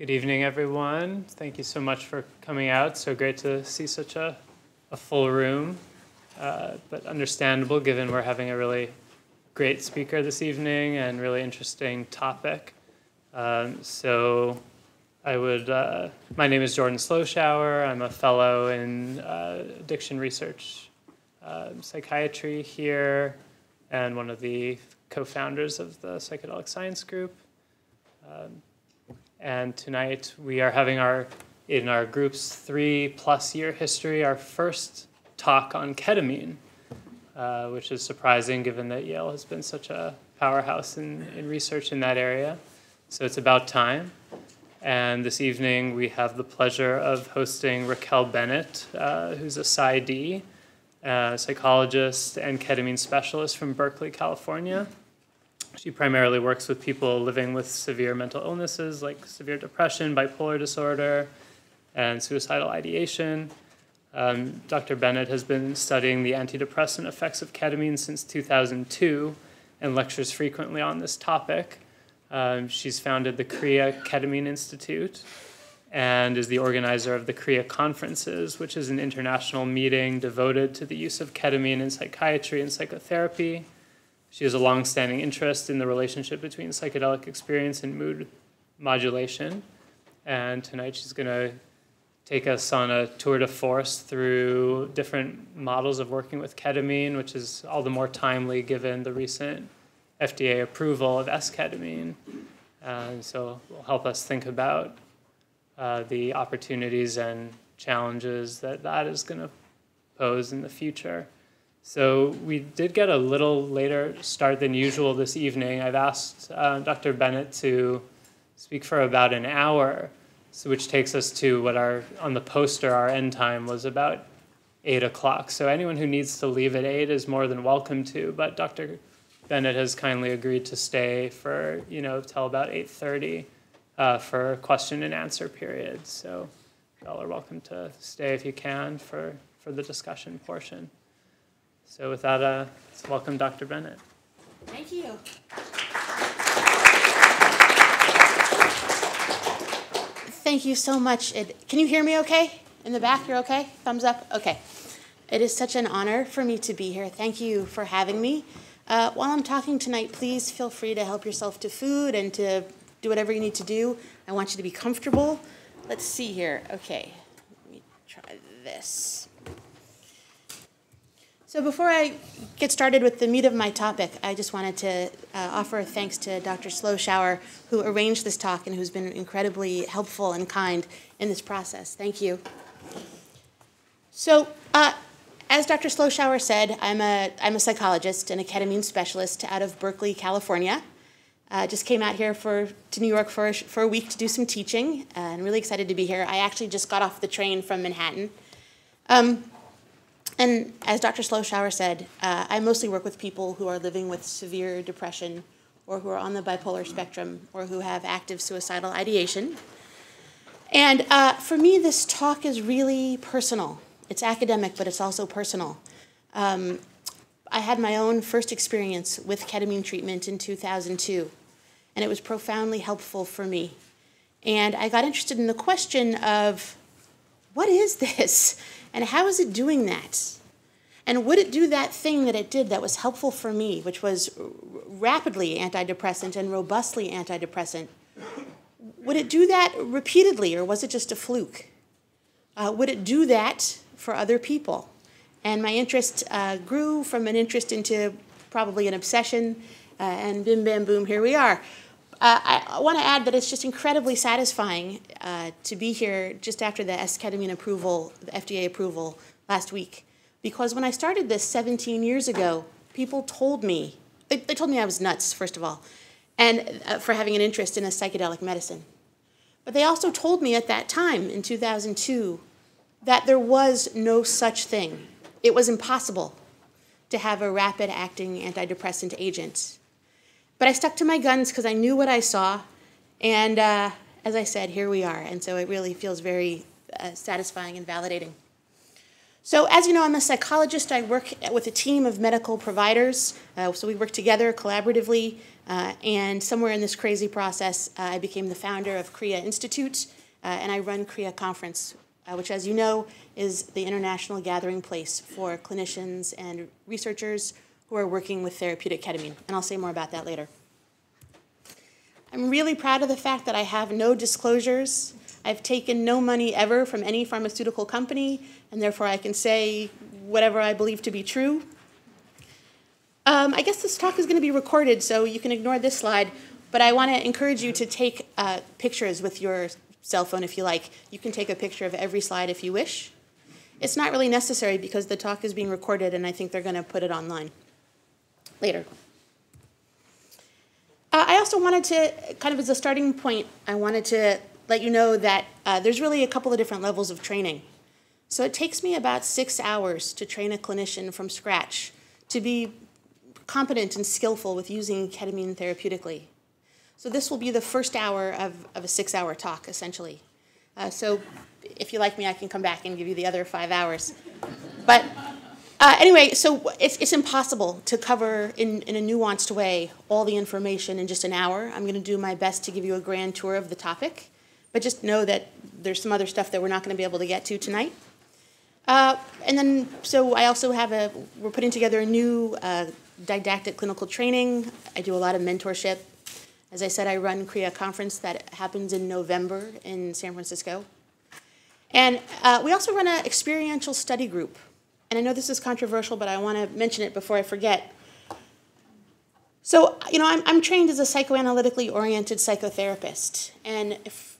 Good evening, everyone. Thank you so much for coming out. So great to see such a, a full room, uh, but understandable given we're having a really great speaker this evening and really interesting topic. Um, so I would, uh, my name is Jordan Sloshower. I'm a fellow in uh, addiction research uh, psychiatry here and one of the co-founders of the Psychedelic Science Group. Um, and tonight we are having our, in our group's three plus year history, our first talk on ketamine, uh, which is surprising given that Yale has been such a powerhouse in, in research in that area. So it's about time. And this evening we have the pleasure of hosting Raquel Bennett, uh, who's a PsyD, uh, psychologist and ketamine specialist from Berkeley, California. She primarily works with people living with severe mental illnesses like severe depression, bipolar disorder, and suicidal ideation. Um, Dr. Bennett has been studying the antidepressant effects of ketamine since 2002 and lectures frequently on this topic. Um, she's founded the KRIYA Ketamine Institute and is the organizer of the KRIYA Conferences, which is an international meeting devoted to the use of ketamine in psychiatry and psychotherapy. She has a long-standing interest in the relationship between psychedelic experience and mood modulation. And tonight she's going to take us on a tour de force through different models of working with ketamine, which is all the more timely given the recent FDA approval of esketamine. And so will help us think about uh, the opportunities and challenges that that is going to pose in the future. So we did get a little later start than usual this evening. I've asked uh, Dr. Bennett to speak for about an hour, so which takes us to what our on the poster our end time was about eight o'clock. So anyone who needs to leave at eight is more than welcome to. But Dr. Bennett has kindly agreed to stay for you know till about eight thirty uh, for question and answer period. So y'all are welcome to stay if you can for for the discussion portion. So with that, uh, let's welcome Dr. Bennett. Thank you. Thank you so much. It, can you hear me okay? In the back, you're okay? Thumbs up? Okay. It is such an honor for me to be here. Thank you for having me. Uh, while I'm talking tonight, please feel free to help yourself to food and to do whatever you need to do. I want you to be comfortable. Let's see here. Okay, let me try this. So before I get started with the meat of my topic, I just wanted to uh, offer thanks to Dr. Sloshower, who arranged this talk and who's been incredibly helpful and kind in this process. Thank you. So, uh, as Dr. Sloshower said, I'm a, I'm a psychologist and a ketamine specialist out of Berkeley, California. Uh, just came out here for, to New York for a, for a week to do some teaching, uh, and really excited to be here. I actually just got off the train from Manhattan. Um, and as Dr. Sloshower said, uh, I mostly work with people who are living with severe depression or who are on the bipolar spectrum or who have active suicidal ideation. And uh, for me, this talk is really personal. It's academic, but it's also personal. Um, I had my own first experience with ketamine treatment in 2002, and it was profoundly helpful for me. And I got interested in the question of what is this? And how is it doing that? And would it do that thing that it did that was helpful for me, which was rapidly antidepressant and robustly antidepressant? Would it do that repeatedly, or was it just a fluke? Uh, would it do that for other people? And my interest uh, grew from an interest into probably an obsession, uh, and bim bam boom, here we are. Uh, I, want to add that it's just incredibly satisfying uh, to be here just after the esketamine approval, the FDA approval last week. Because when I started this 17 years ago, people told me, they, they told me I was nuts, first of all, and uh, for having an interest in a psychedelic medicine. But they also told me at that time, in 2002, that there was no such thing. It was impossible to have a rapid acting antidepressant agent but I stuck to my guns because I knew what I saw. And uh, as I said, here we are. And so it really feels very uh, satisfying and validating. So, as you know, I'm a psychologist. I work with a team of medical providers. Uh, so, we work together collaboratively. Uh, and somewhere in this crazy process, uh, I became the founder of KRIYA Institute, uh, and I run KRIYA Conference, uh, which, as you know, is the international gathering place for clinicians and researchers who are working with therapeutic ketamine. And I'll say more about that later. I'm really proud of the fact that I have no disclosures. I've taken no money ever from any pharmaceutical company, and therefore I can say whatever I believe to be true. Um, I guess this talk is going to be recorded, so you can ignore this slide, but I want to encourage you to take uh, pictures with your cell phone if you like. You can take a picture of every slide if you wish. It's not really necessary because the talk is being recorded and I think they're going to put it online later. Uh, I also wanted to, kind of as a starting point, I wanted to let you know that uh, there's really a couple of different levels of training. So it takes me about six hours to train a clinician from scratch to be competent and skillful with using ketamine therapeutically. So this will be the first hour of, of a six hour talk, essentially. Uh, so if you like me, I can come back and give you the other five hours. But uh, anyway, so it's, it's impossible to cover in, in a nuanced way all the information in just an hour. I'm going to do my best to give you a grand tour of the topic, but just know that there's some other stuff that we're not going to be able to get to tonight. Uh, and then, so I also have a, we're putting together a new uh, didactic clinical training. I do a lot of mentorship. As I said, I run KRIYA conference that happens in November in San Francisco. And uh, we also run an experiential study group and I know this is controversial, but I want to mention it before I forget. So, you know, I'm, I'm trained as a psychoanalytically oriented psychotherapist. And, if,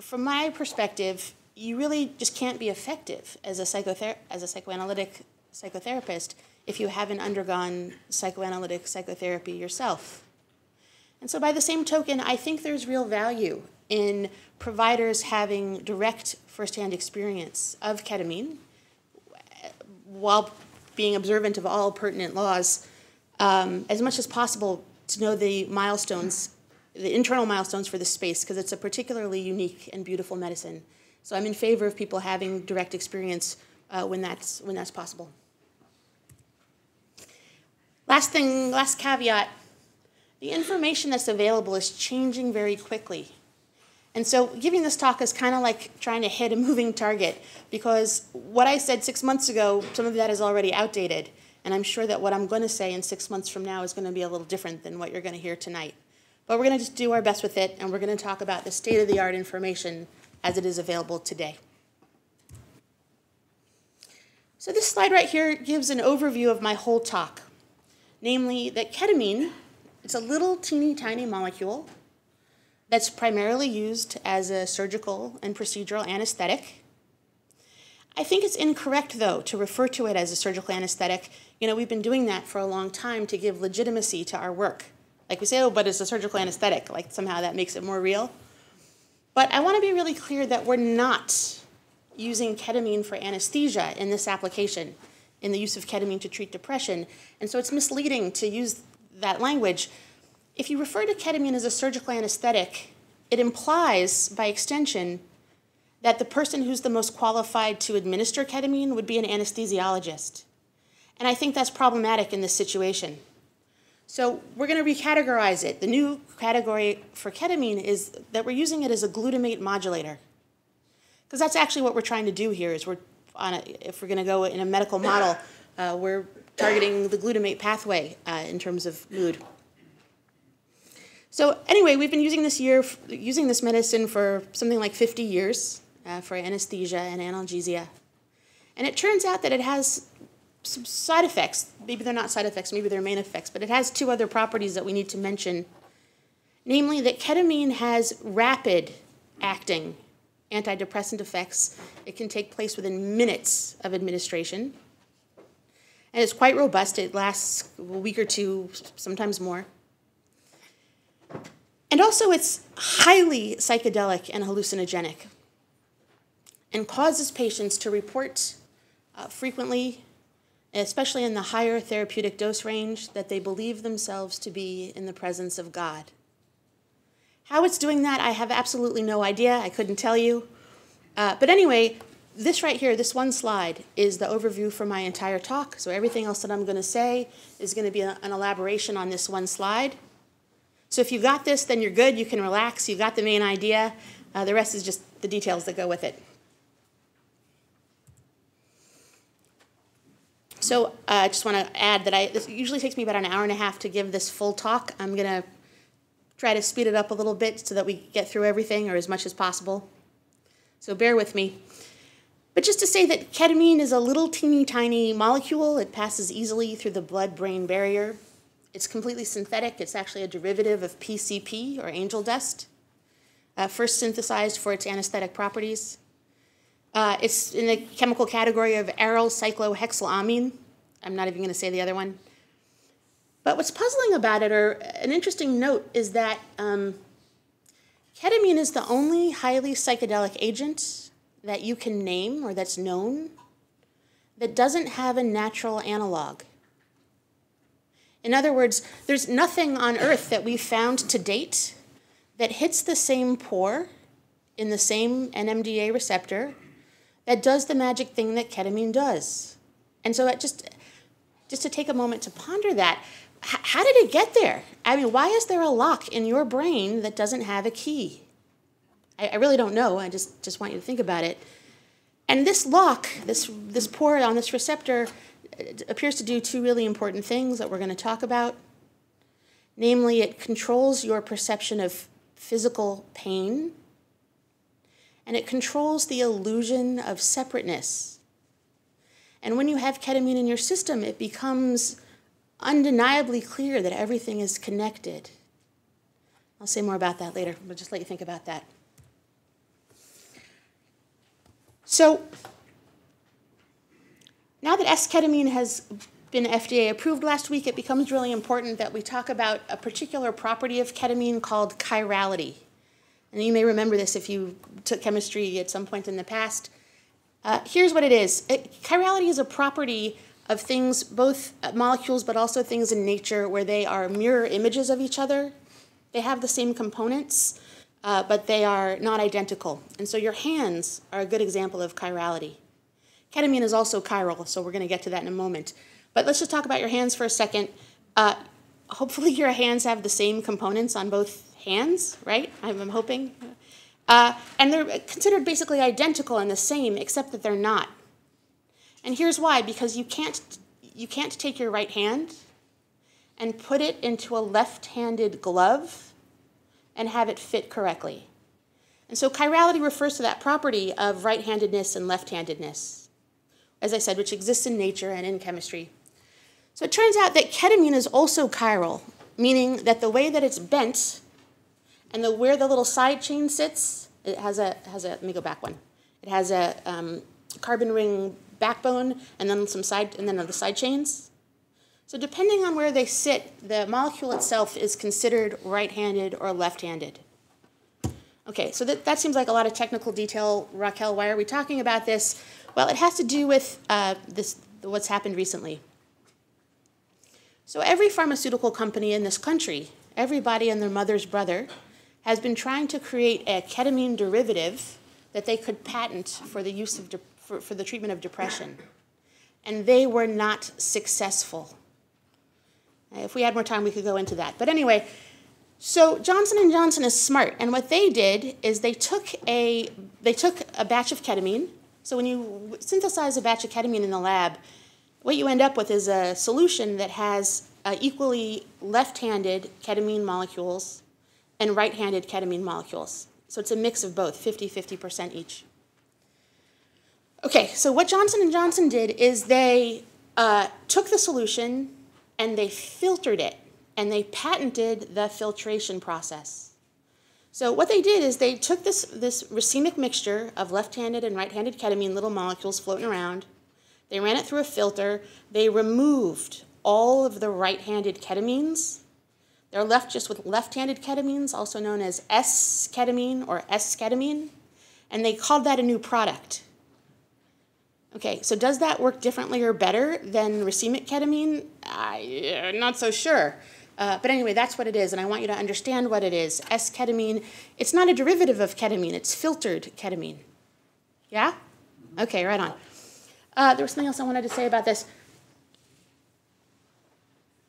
from my perspective, you really just can't be effective as a, psychother- as a psychoanalytic psychotherapist if you haven't undergone psychoanalytic psychotherapy yourself. And so, by the same token, I think there's real value in providers having direct firsthand experience of ketamine while being observant of all pertinent laws, um, as much as possible to know the milestones, the internal milestones for the space, because it's a particularly unique and beautiful medicine. So I'm in favor of people having direct experience uh, when, that's, when that's possible. Last thing, last caveat, the information that's available is changing very quickly. And so giving this talk is kind of like trying to hit a moving target because what I said six months ago, some of that is already outdated. And I'm sure that what I'm going to say in six months from now is going to be a little different than what you're going to hear tonight. But we're going to just do our best with it, and we're going to talk about the state of the art information as it is available today. So this slide right here gives an overview of my whole talk. Namely, that ketamine, it's a little teeny tiny molecule that's primarily used as a surgical and procedural anesthetic. I think it's incorrect, though, to refer to it as a surgical anesthetic. You know, we've been doing that for a long time to give legitimacy to our work. Like we say, oh, but it's a surgical anesthetic, like somehow that makes it more real. But I want to be really clear that we're not using ketamine for anesthesia in this application, in the use of ketamine to treat depression. And so it's misleading to use that language if you refer to ketamine as a surgical anesthetic, it implies, by extension, that the person who's the most qualified to administer ketamine would be an anesthesiologist. And I think that's problematic in this situation. So we're going to recategorize it. The new category for ketamine is that we're using it as a glutamate modulator. Because that's actually what we're trying to do here is we're on a, if we're going to go in a medical model, uh, we're targeting the glutamate pathway uh, in terms of mood. So anyway, we've been using this year, using this medicine for something like 50 years uh, for anesthesia and analgesia. And it turns out that it has some side effects. Maybe they're not side effects, maybe they're main effects, but it has two other properties that we need to mention. Namely, that ketamine has rapid acting antidepressant effects. It can take place within minutes of administration. And it's quite robust. It lasts a week or two, sometimes more. And also, it's highly psychedelic and hallucinogenic and causes patients to report uh, frequently, especially in the higher therapeutic dose range, that they believe themselves to be in the presence of God. How it's doing that, I have absolutely no idea. I couldn't tell you. Uh, but anyway, this right here, this one slide, is the overview for my entire talk. So everything else that I'm going to say is going to be a, an elaboration on this one slide. So if you've got this, then you're good. You can relax. You've got the main idea. Uh, the rest is just the details that go with it. So uh, I just want to add that I, this usually takes me about an hour and a half to give this full talk. I'm going to try to speed it up a little bit so that we get through everything or as much as possible. So bear with me. But just to say that ketamine is a little teeny tiny molecule. It passes easily through the blood-brain barrier. It's completely synthetic. It's actually a derivative of PCP, or angel dust, uh, first synthesized for its anesthetic properties. Uh, it's in the chemical category of aryl cyclohexylamine. I'm not even going to say the other one. But what's puzzling about it, or an interesting note, is that um, ketamine is the only highly psychedelic agent that you can name or that's known that doesn't have a natural analog. In other words, there's nothing on earth that we've found to date that hits the same pore in the same NMDA receptor that does the magic thing that ketamine does. And so just just to take a moment to ponder that, how did it get there? I mean, why is there a lock in your brain that doesn't have a key? I, I really don't know. I just just want you to think about it. And this lock, this this pore on this receptor, Uh, appears to do two really important things that we're going to talk about. Namely, it controls your perception of physical pain and it controls the illusion of separateness. And when you have ketamine in your system, it becomes undeniably clear that everything is connected. I'll say more about that later, but just let you think about that. So, now that S-ketamine has been FDA approved last week, it becomes really important that we talk about a particular property of ketamine called chirality and you may remember this if you took chemistry at some point in the past. Uh, here's what it is. It, chirality is a property of things, both molecules but also things in nature where they are mirror images of each other. They have the same components, uh, but they are not identical. And so your hands are a good example of chirality. Ketamine is also chiral, so we're going to get to that in a moment. But let's just talk about your hands for a second. Uh, hopefully your hands have the same components on both hands, right? I'm, I'm hoping. Uh, and they're considered basically identical and the same, except that they're not. And here's why because you can't, you can't take your right hand and put it into a left handed glove and have it fit correctly. And so chirality refers to that property of right handedness and left handedness, as I said, which exists in nature and in chemistry. So it turns out that ketamine is also chiral, meaning that the way that it's bent and the, where the little side chain sits, it has a, has a, let me go back one. It has a um, carbon ring backbone and then some side, and then the side chains. So depending on where they sit, the molecule itself is considered right-handed or left-handed. Okay, so that, that seems like a lot of technical detail. Raquel, why are we talking about this? Well, it has to do with uh, this, what's happened recently. So every pharmaceutical company in this country, everybody and their mother's brother, has been trying to create a ketamine derivative that they could patent for the use of for, for the treatment of depression. And they were not successful. If we had more time, we could go into that. But anyway, so Johnson & Johnson is smart, and what they did is they took a, they took a batch of ketamine. So when you synthesize a batch of ketamine in the lab, what you end up with is a solution that has uh, equally left-handed ketamine molecules and right-handed ketamine molecules. So it's a mix of both, 50-50% each. Okay, so what Johnson & Johnson did is they uh, took the solution and they filtered it, and they patented the filtration process. So what they did is they took this, this racemic mixture of left-handed and right-handed ketamine, little molecules floating around, they ran it through a filter, they removed all of the right-handed ketamines, they're left just with left-handed ketamines, also known as S-ketamine or S-ketamine, and they called that a new product. Okay, so does that work differently or better than racemic ketamine? I'm uh, not so sure. Uh, but anyway, that's what it is, and I want you to understand what it is. S-ketamine, it's not a derivative of ketamine, it's filtered ketamine. Yeah? Okay, right on. Uh, there was something else I wanted to say about this.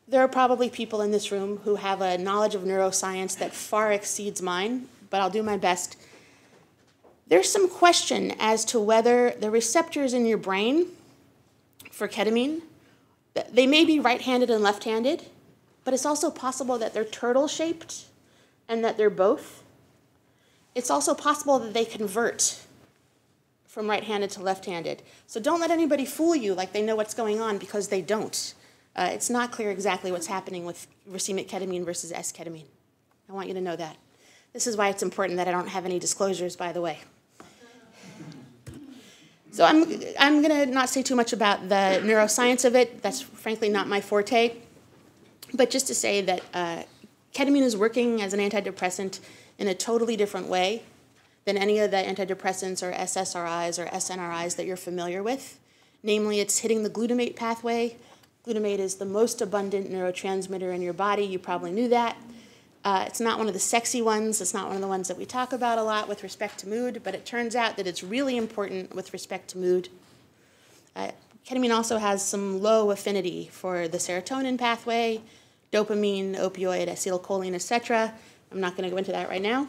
There are probably people in this room who have a knowledge of neuroscience that far exceeds mine, but I'll do my best. There's some question as to whether the receptors in your brain for ketamine, they may be right-handed and left-handed, but it's also possible that they're turtle-shaped and that they're both. It's also possible that they convert from right-handed to left-handed. So don't let anybody fool you like they know what's going on because they don't. Uh, it's not clear exactly what's happening with racemic ketamine versus S-ketamine. I want you to know that. This is why it's important that I don't have any disclosures, by the way. So I'm, I'm going to not say too much about the neuroscience of it. That's frankly not my forte. But just to say that uh, ketamine is working as an antidepressant in a totally different way than any of the antidepressants or SSRIs or SNRIs that you're familiar with. Namely, it's hitting the glutamate pathway. Glutamate is the most abundant neurotransmitter in your body. You probably knew that. Uh, it's not one of the sexy ones. It's not one of the ones that we talk about a lot with respect to mood, but it turns out that it's really important with respect to mood. Uh, ketamine also has some low affinity for the serotonin pathway, dopamine, opioid, acetylcholine, etc. I'm not going to go into that right now.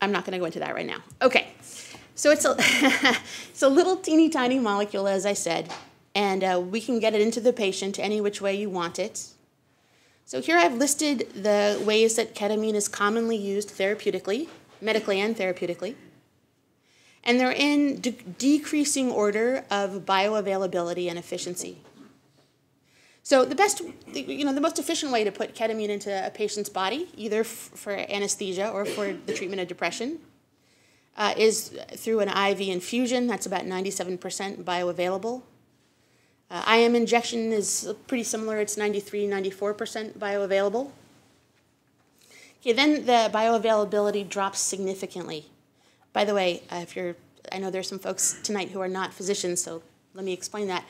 I'm not going to go into that right now. Okay, so it's a, it's a little teeny tiny molecule, as I said, and uh, we can get it into the patient any which way you want it. So here I've listed the ways that ketamine is commonly used therapeutically, medically and therapeutically. And they're in de decreasing order of bioavailability and efficiency. So the best, you know, the most efficient way to put ketamine into a patient's body, either for anesthesia or for the treatment of depression, uh, is through an IV infusion. That's about 97% bioavailable. Uh, IM injection is pretty similar. It's 93, 94% bioavailable. Okay, then the bioavailability drops significantly. By the way, uh, if you're, I know there's some folks tonight who are not physicians, so let me explain that.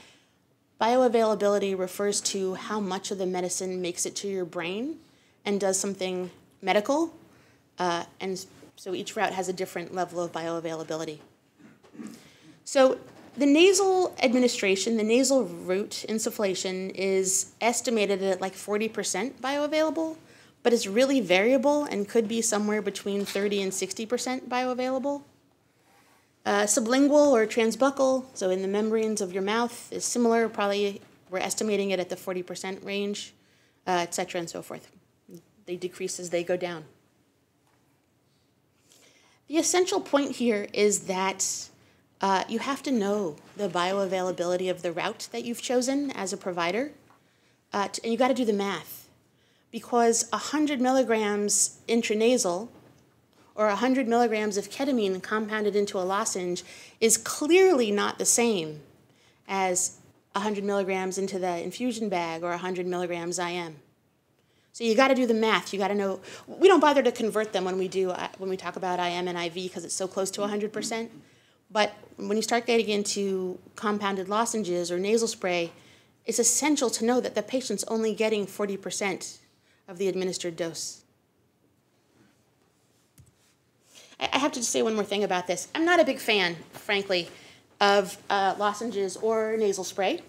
Bioavailability refers to how much of the medicine makes it to your brain and does something medical, uh, and so each route has a different level of bioavailability. So the nasal administration, the nasal route insufflation is estimated at like 40% bioavailable, but it's really variable and could be somewhere between 30 and 60% bioavailable. Uh, sublingual or transbuccal, so in the membranes of your mouth, is similar. Probably we're estimating it at the 40% range, uh, et cetera, and so forth. They decrease as they go down. The essential point here is that uh, you have to know the bioavailability of the route that you've chosen as a provider, uh, and you got to do the math. Because 100 milligrams intranasal or 100 milligrams of ketamine compounded into a lozenge is clearly not the same as 100 milligrams into the infusion bag or 100 milligrams IM. So you got to do the math. You got to know. We don't bother to convert them when we do uh, when we talk about IM and IV because it's so close to 100 percent. But when you start getting into compounded lozenges or nasal spray, it's essential to know that the patient's only getting 40% of the administered dose. I have to just say one more thing about this. I'm not a big fan, frankly, of uh, lozenges or nasal spray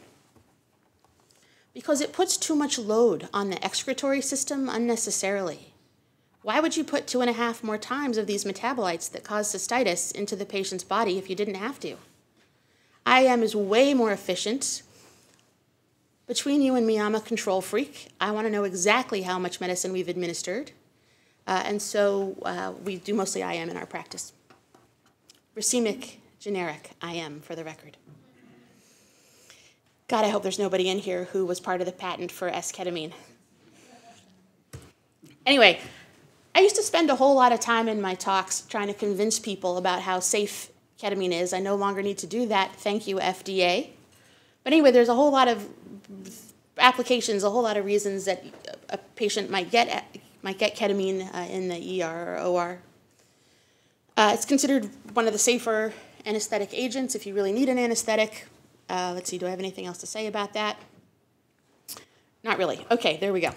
because it puts too much load on the excretory system unnecessarily. Why would you put two and a half more times of these metabolites that cause cystitis into the patient's body if you didn't have to? IM is way more efficient. Between you and me, I'm a control freak. I want to know exactly how much medicine we've administered. Uh, and so uh, we do mostly IM in our practice. Racemic generic IM for the record. God, I hope there's nobody in here who was part of the patent for S-ketamine. Anyway, I used to spend a whole lot of time in my talks trying to convince people about how safe ketamine is. I no longer need to do that. Thank you, FDA. But anyway, there's a whole lot of applications, a whole lot of reasons that a patient might get might get ketamine uh, in the ER or OR. Uh, it's considered one of the safer anesthetic agents if you really need an anesthetic. Uh, let's see, do I have anything else to say about that? Not really. Okay, there we go.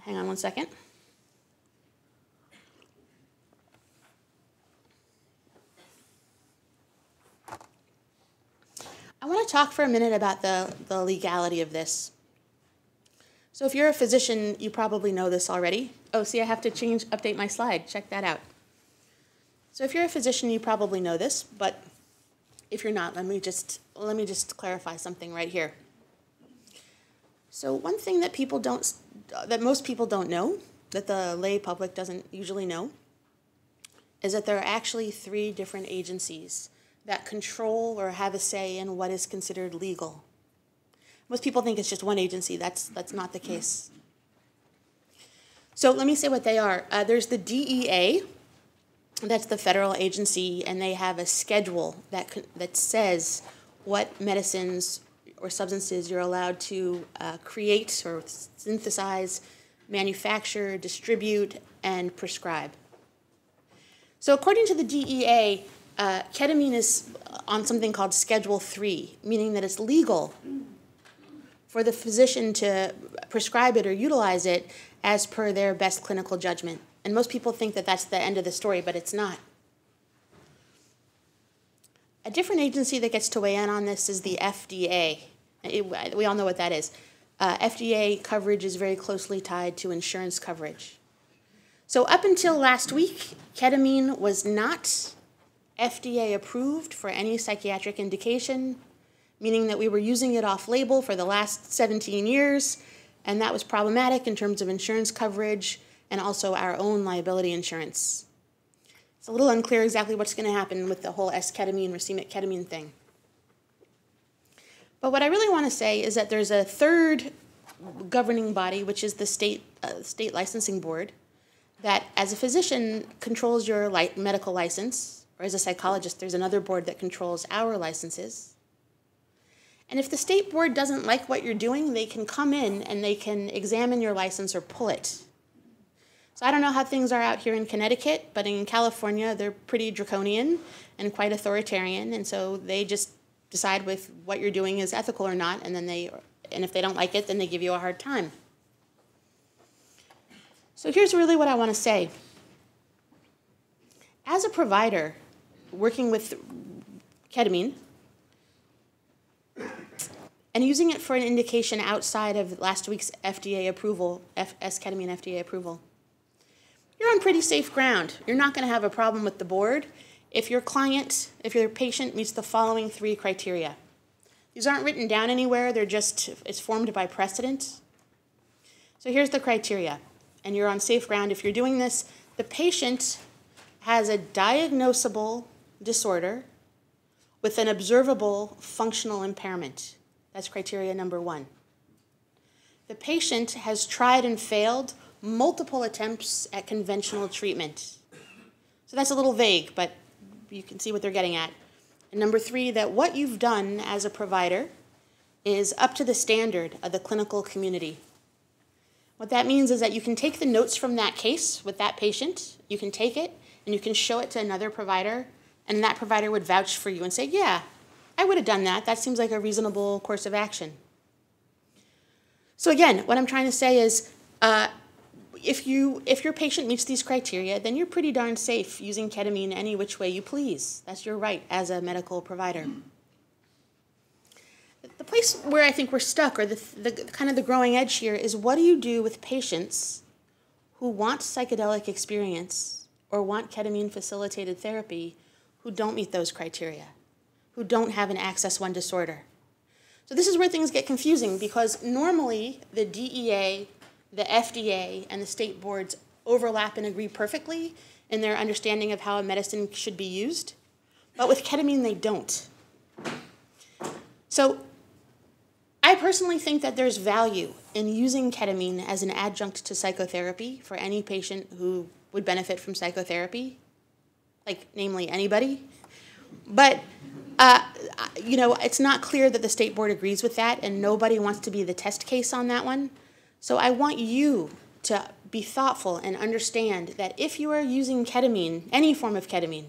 Hang on one second. I want to talk for a minute about the, the legality of this. So if you're a physician, you probably know this already. Oh, see, I have to change, update my slide. Check that out. So if you're a physician, you probably know this, but if you're not, let me just let me just clarify something right here. So one thing that people don't that most people don't know, that the lay public doesn't usually know, is that there are actually three different agencies that control or have a say in what is considered legal. Most people think it's just one agency. That's, that's not the case. So let me say what they are. Uh, there's the DEA, that's the federal agency, and they have a schedule that, that says what medicines or substances you're allowed to uh, create or synthesize, manufacture, distribute, and prescribe. So according to the DEA, uh, ketamine is on something called Schedule 3, meaning that it's legal for the physician to prescribe it or utilize it as per their best clinical judgment. And most people think that that's the end of the story, but it's not. A different agency that gets to weigh in on this is the FDA. It, we all know what that is. Uh, FDA coverage is very closely tied to insurance coverage. So, up until last week, ketamine was not FDA approved for any psychiatric indication, meaning that we were using it off label for the last 17 years, and that was problematic in terms of insurance coverage and also our own liability insurance. It's a little unclear exactly what's going to happen with the whole S-ketamine, racemic ketamine thing. But what I really want to say is that there's a third governing body, which is the state, uh, state licensing board, that as a physician controls your li medical license, or as a psychologist, there's another board that controls our licenses. And if the state board doesn't like what you're doing, they can come in and they can examine your license or pull it. So I don't know how things are out here in Connecticut, but in California, they're pretty draconian and quite authoritarian. And so they just decide with what you're doing is ethical or not, and then they, and if they don't like it, then they give you a hard time. So here's really what I want to say. As a provider working with ketamine and using it for an indication outside of last week's FDA approval, S-ketamine FDA approval, you're on pretty safe ground. You're not going to have a problem with the board if your client, if your patient meets the following three criteria. These aren't written down anywhere, they're just, it's formed by precedent. So here's the criteria, and you're on safe ground if you're doing this. The patient has a diagnosable disorder with an observable functional impairment. That's criteria number one. The patient has tried and failed multiple attempts at conventional treatment. So that's a little vague, but you can see what they're getting at. And number three, that what you've done as a provider is up to the standard of the clinical community. What that means is that you can take the notes from that case with that patient, you can take it and you can show it to another provider, and that provider would vouch for you and say, Yeah, I would have done that. That seems like a reasonable course of action. So, again, what I'm trying to say is uh, if you if your patient meets these criteria, then you're pretty darn safe using ketamine any which way you please. That's your right as a medical provider. The place where I think we're stuck, or the, the kind of the growing edge here, is what do you do with patients who want psychedelic experience or want ketamine facilitated therapy who don't meet those criteria, who don't have an Axis 1 disorder? So this is where things get confusing because normally the DEA the FDA and the state boards overlap and agree perfectly in their understanding of how a medicine should be used, but with ketamine, they don't. So, I personally think that there's value in using ketamine as an adjunct to psychotherapy for any patient who would benefit from psychotherapy, like, namely, anybody. But uh, you know, it's not clear that the state board agrees with that, and nobody wants to be the test case on that one. So I want you to be thoughtful and understand that if you are using ketamine, any form of ketamine,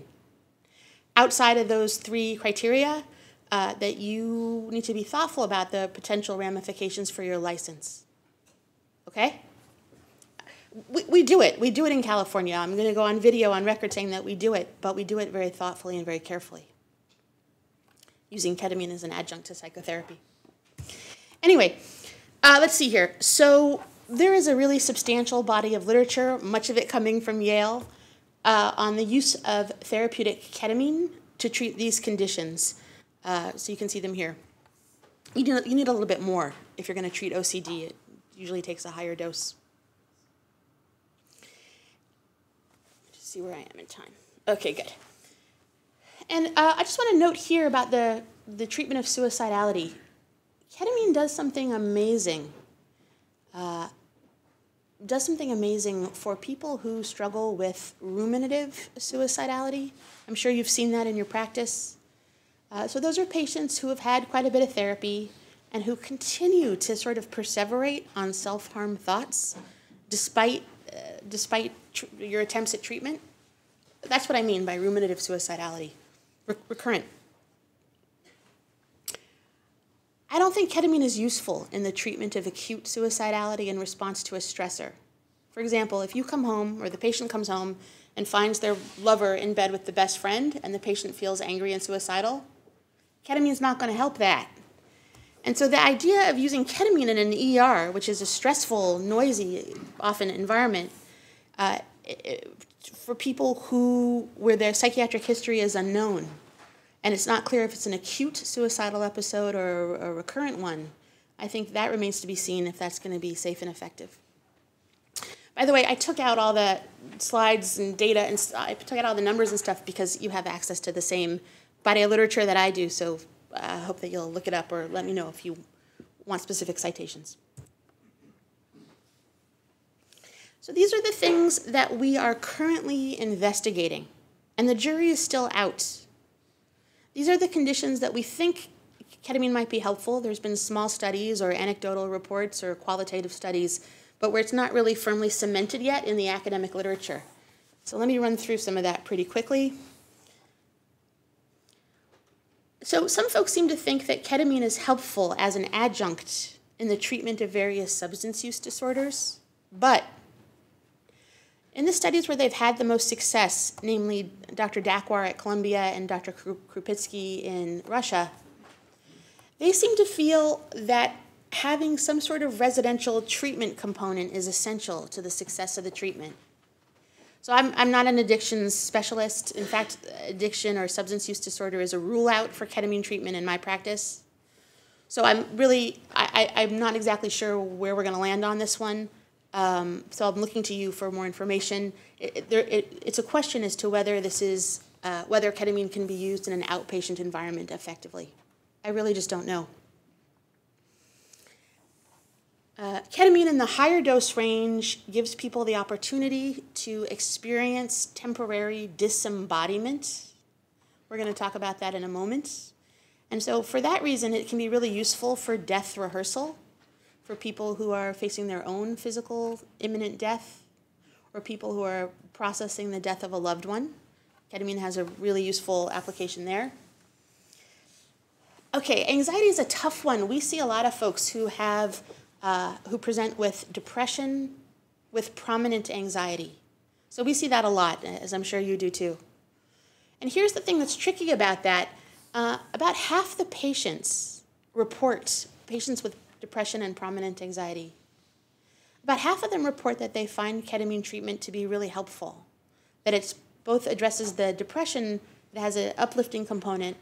outside of those three criteria, uh, that you need to be thoughtful about the potential ramifications for your license. Okay? We, we do it. We do it in California. I'm going to go on video on record saying that we do it, but we do it very thoughtfully and very carefully. Using ketamine as an adjunct to psychotherapy. Anyway, uh, let's see here. So there is a really substantial body of literature, much of it coming from Yale, uh, on the use of therapeutic ketamine to treat these conditions. Uh, so you can see them here. You need, you need a little bit more if you're going to treat OCD. It usually takes a higher dose. Just see where I am in time. Okay, good. And uh, I just want to note here about the, the treatment of suicidality. Ketamine does something amazing. Uh, does something amazing for people who struggle with ruminative suicidality. I'm sure you've seen that in your practice. Uh, so those are patients who have had quite a bit of therapy and who continue to sort of perseverate on self-harm thoughts despite, uh, despite your attempts at treatment. That's what I mean by ruminative suicidality, recurrent. I don't think ketamine is useful in the treatment of acute suicidality in response to a stressor. For example, if you come home or the patient comes home and finds their lover in bed with the best friend and the patient feels angry and suicidal, ketamine is not going to help that. And so the idea of using ketamine in an ER, which is a stressful, noisy, often environment, uh, for people who where their psychiatric history is unknown, and it's not clear if it's an acute suicidal episode or a recurrent one, I think that remains to be seen if that's going to be safe and effective. By the way, I took out all the slides and data and I took out all the numbers and stuff because you have access to the same body of literature that I do. So I hope that you'll look it up or let me know if you want specific citations. So these are the things that we are currently investigating, and the jury is still out. These are the conditions that we think ketamine might be helpful. There's been small studies or anecdotal reports or qualitative studies but where it's not really firmly cemented yet in the academic literature. So let me run through some of that pretty quickly. So some folks seem to think that ketamine is helpful as an adjunct in the treatment of various substance use disorders, but in the studies where they've had the most success, namely Dr. Dakwar at Columbia and Dr. Krupitsky in Russia, they seem to feel that having some sort of residential treatment component is essential to the success of the treatment. So I'm, I'm not an addictions specialist. In fact, addiction or substance use disorder is a rule out for ketamine treatment in my practice. So I'm really, I, I, am not exactly sure where we're going to land on this one. Um, so I'm looking to you for more information. It, it, there, it, it's a question as to whether this is, uh, whether ketamine can be used in an outpatient environment effectively. I really just don't know. Uh, ketamine in the higher dose range gives people the opportunity to experience temporary disembodiment. We're going to talk about that in a moment. And so, for that reason, it can be really useful for death rehearsal for people who are facing their own physical imminent death or people who are processing the death of a loved one. Ketamine has a really useful application there. Okay, anxiety is a tough one. We see a lot of folks who have uh, who present with depression with prominent anxiety. So we see that a lot, as I'm sure you do too. And here's the thing that's tricky about that uh, about half the patients report, patients with depression and prominent anxiety, about half of them report that they find ketamine treatment to be really helpful, that it both addresses the depression, it has an uplifting component,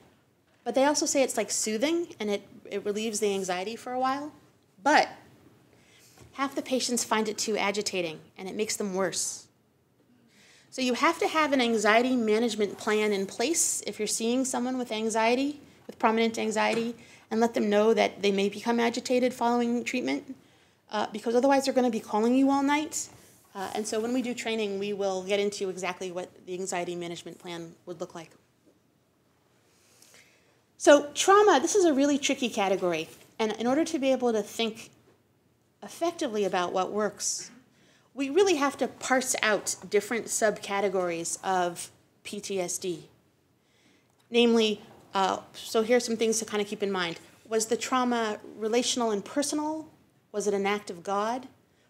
but they also say it's like soothing and it, it relieves the anxiety for a while. But half the patients find it too agitating and it makes them worse. So you have to have an anxiety management plan in place if you're seeing someone with anxiety, with prominent anxiety, and let them know that they may become agitated following treatment, uh, because otherwise they're going to be calling you all night. Uh, and so when we do training, we will get into exactly what the anxiety management plan would look like. So trauma, this is a really tricky category. And in order to be able to think effectively about what works, we really have to parse out different subcategories of PTSD. Namely, uh, so here's some things to kind of keep in mind. Was the trauma relational and personal? Was it an act of God?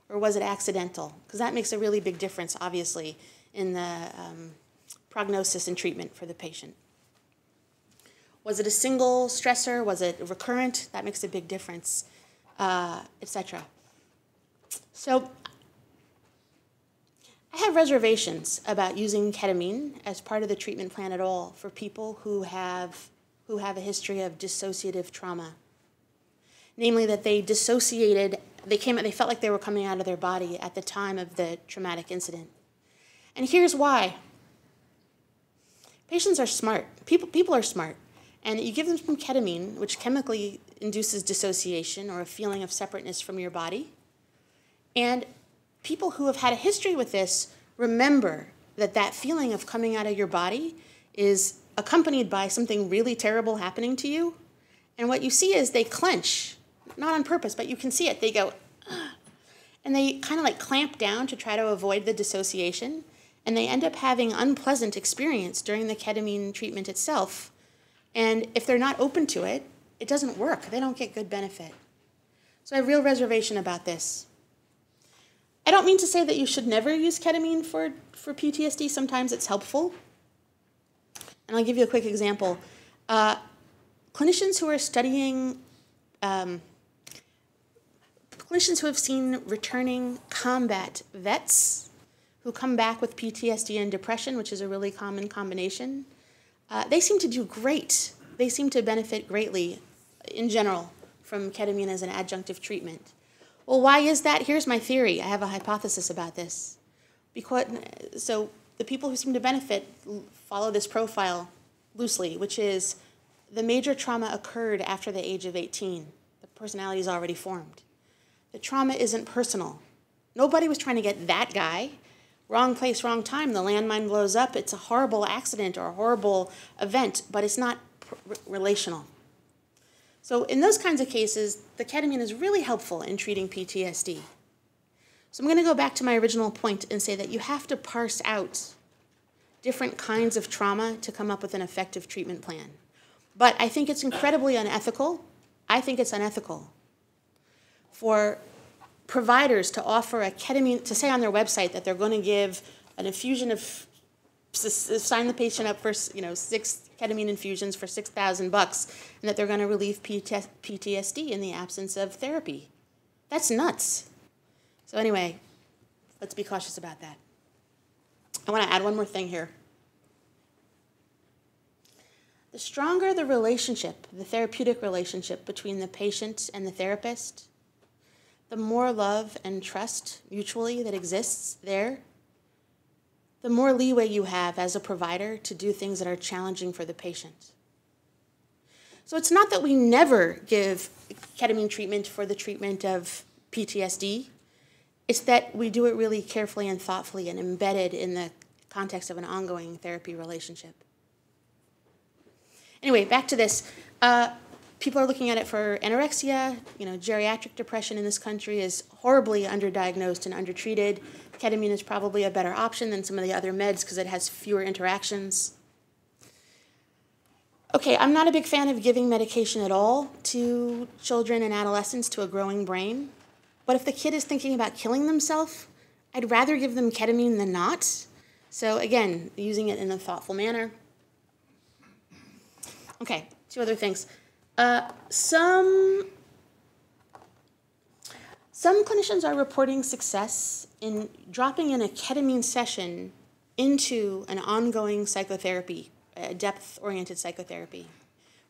Or was it accidental? Because that makes a really big difference, obviously, in the um, prognosis and treatment for the patient. Was it a single stressor? Was it recurrent? That makes a big difference, uh, etc. So I have reservations about using ketamine as part of the treatment plan at all for people who have, who have a history of dissociative trauma. Namely, that they dissociated, they, came, they felt like they were coming out of their body at the time of the traumatic incident. And here's why patients are smart, people, people are smart. And you give them some ketamine, which chemically induces dissociation or a feeling of separateness from your body. And people who have had a history with this remember that that feeling of coming out of your body is accompanied by something really terrible happening to you. And what you see is they clench, not on purpose, but you can see it. They go, and they kind of like clamp down to try to avoid the dissociation. And they end up having unpleasant experience during the ketamine treatment itself. And if they're not open to it, it doesn't work. They don't get good benefit. So I have real reservation about this. I don't mean to say that you should never use ketamine for, for PTSD. Sometimes it's helpful. And I'll give you a quick example. Uh, clinicians who are studying, um, clinicians who have seen returning combat vets who come back with PTSD and depression, which is a really common combination, uh, they seem to do great. They seem to benefit greatly in general from ketamine as an adjunctive treatment. Well, why is that? Here's my theory. I have a hypothesis about this. Because, so the people who seem to benefit follow this profile loosely, which is the major trauma occurred after the age of 18. The personality is already formed. The trauma isn't personal. Nobody was trying to get that guy. Wrong place, wrong time. The landmine blows up. It's a horrible accident or a horrible event, but it's not relational. So in those kinds of cases, the ketamine is really helpful in treating PTSD. So I'm going to go back to my original point and say that you have to parse out different kinds of trauma to come up with an effective treatment plan. But I think it's incredibly unethical. I think it's unethical for providers to offer a ketamine, to say on their website that they're going to give an infusion of, sign the patient up for, you know, six ketamine infusions for 6,000 bucks and that they're going to relieve PTSD in the absence of therapy. That's nuts. So anyway, let's be cautious about that. I want to add one more thing here. The stronger the relationship, the therapeutic relationship between the patient and the therapist, the more love and trust mutually that exists there, the more leeway you have as a provider to do things that are challenging for the patient. So it's not that we never give ketamine treatment for the treatment of PTSD. It's that we do it really carefully and thoughtfully and embedded in the context of an ongoing therapy relationship. Anyway, back to this. Uh, people are looking at it for anorexia. You know, geriatric depression in this country is horribly underdiagnosed and undertreated. Ketamine is probably a better option than some of the other meds because it has fewer interactions. Okay, I'm not a big fan of giving medication at all to children and adolescents to a growing brain. But if the kid is thinking about killing themselves, I'd rather give them ketamine than not. So again, using it in a thoughtful manner. Okay, two other things. Uh, some some clinicians are reporting success in dropping in a ketamine session into an ongoing psychotherapy, a depth oriented psychotherapy,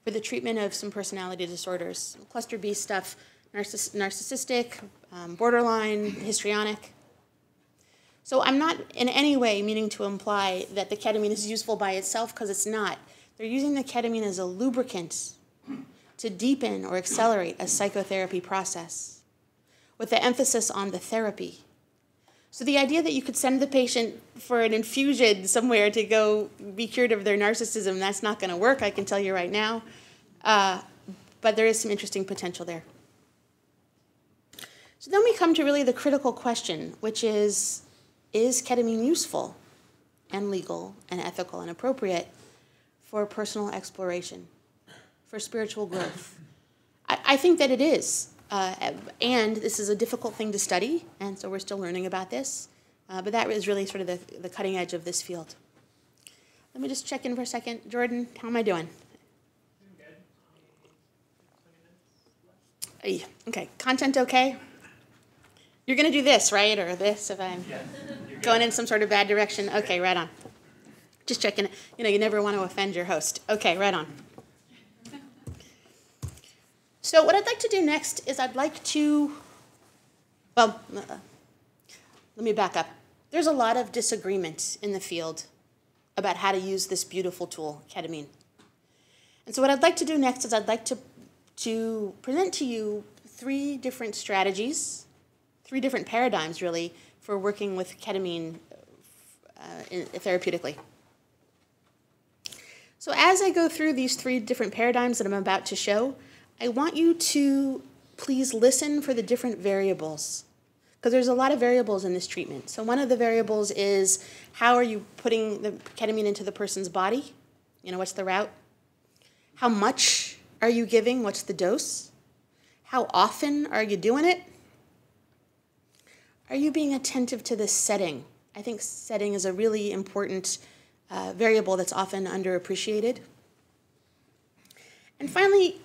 for the treatment of some personality disorders, cluster B stuff, narciss- narcissistic, um, borderline, histrionic. So I'm not in any way meaning to imply that the ketamine is useful by itself because it's not. They're using the ketamine as a lubricant to deepen or accelerate a psychotherapy process with the emphasis on the therapy. So the idea that you could send the patient for an infusion somewhere to go be cured of their narcissism, that's not going to work, I can tell you right now. Uh, but there is some interesting potential there. So then we come to really the critical question, which is, is ketamine useful and legal and ethical and appropriate for personal exploration, for spiritual growth? I, I think that it is. Uh, and this is a difficult thing to study, and so we're still learning about this. Uh, but that is really sort of the, the cutting edge of this field. Let me just check in for a second. Jordan, how am I doing? Good. okay, content okay? You're going to do this, right? Or this if I'm yes, going in some sort of bad direction? Okay, right on. Just checking. You know, you never want to offend your host. Okay, right on. So what I'd like to do next is I'd like to, well, uh, let me back up. There's a lot of disagreement in the field about how to use this beautiful tool, ketamine. And so what I'd like to do next is I'd like to, to present to you three different strategies, three different paradigms really, for working with ketamine uh, in, therapeutically. So as I go through these three different paradigms that I'm about to show, I want you to please listen for the different variables because there's a lot of variables in this treatment. So one of the variables is how are you putting the ketamine into the person's body? You know, what's the route? How much are you giving? What's the dose? How often are you doing it? Are you being attentive to the setting? I think setting is a really important uh, variable that's often underappreciated. And finally,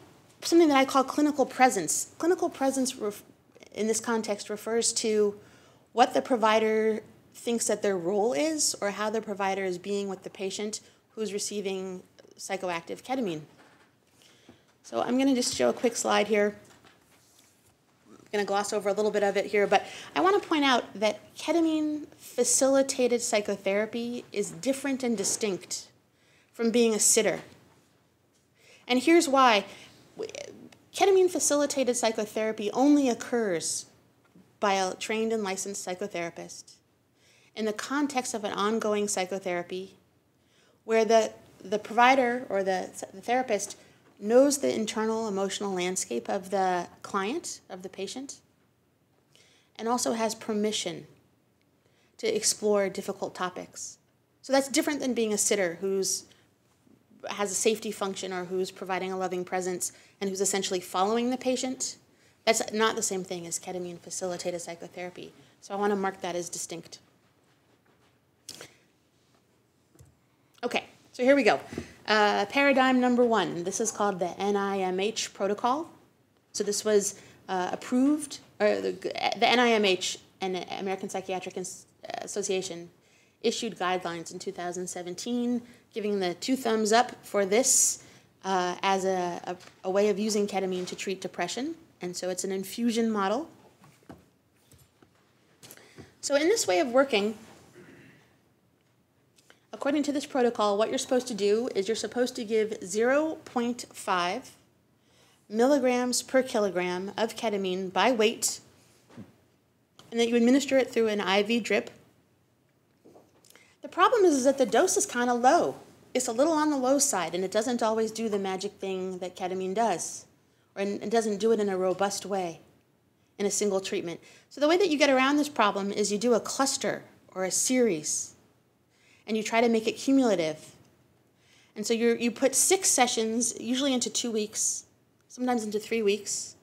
something that I call clinical presence. Clinical presence in this context refers to what the provider thinks that their role is or how the provider is being with the patient who's receiving psychoactive ketamine. So I'm going to just show a quick slide here. I'm going to gloss over a little bit of it here, but I want to point out that ketamine facilitated psychotherapy is different and distinct from being a sitter. And here's why ketamine facilitated psychotherapy only occurs by a trained and licensed psychotherapist in the context of an ongoing psychotherapy where the, the provider or the, the therapist knows the internal emotional landscape of the client, of the patient, and also has permission to explore difficult topics. So that's different than being a sitter who's has a safety function or who's providing a loving presence and who's essentially following the patient. That's not the same thing as ketamine facilitated psychotherapy. So I want to mark that as distinct. Okay, so here we go. Uh, paradigm number one. This is called the NIMH protocol. So this was uh, approved, or the, the NIMH and the American Psychiatric Association issued guidelines in 2017, giving the two thumbs up for this uh, as a, a, a way of using ketamine to treat depression. And so it's an infusion model. So in this way of working, According to this protocol, what you're supposed to do is you're supposed to give 0.5 milligrams per kilogram of ketamine by weight, and that you administer it through an IV drip. The problem is, is that the dose is kind of low. It's a little on the low side, and it doesn't always do the magic thing that ketamine does, or it doesn't do it in a robust way in a single treatment. So the way that you get around this problem is you do a cluster or a series and you try to make it cumulative. And so you you put six sessions, usually into two weeks, sometimes into three weeks.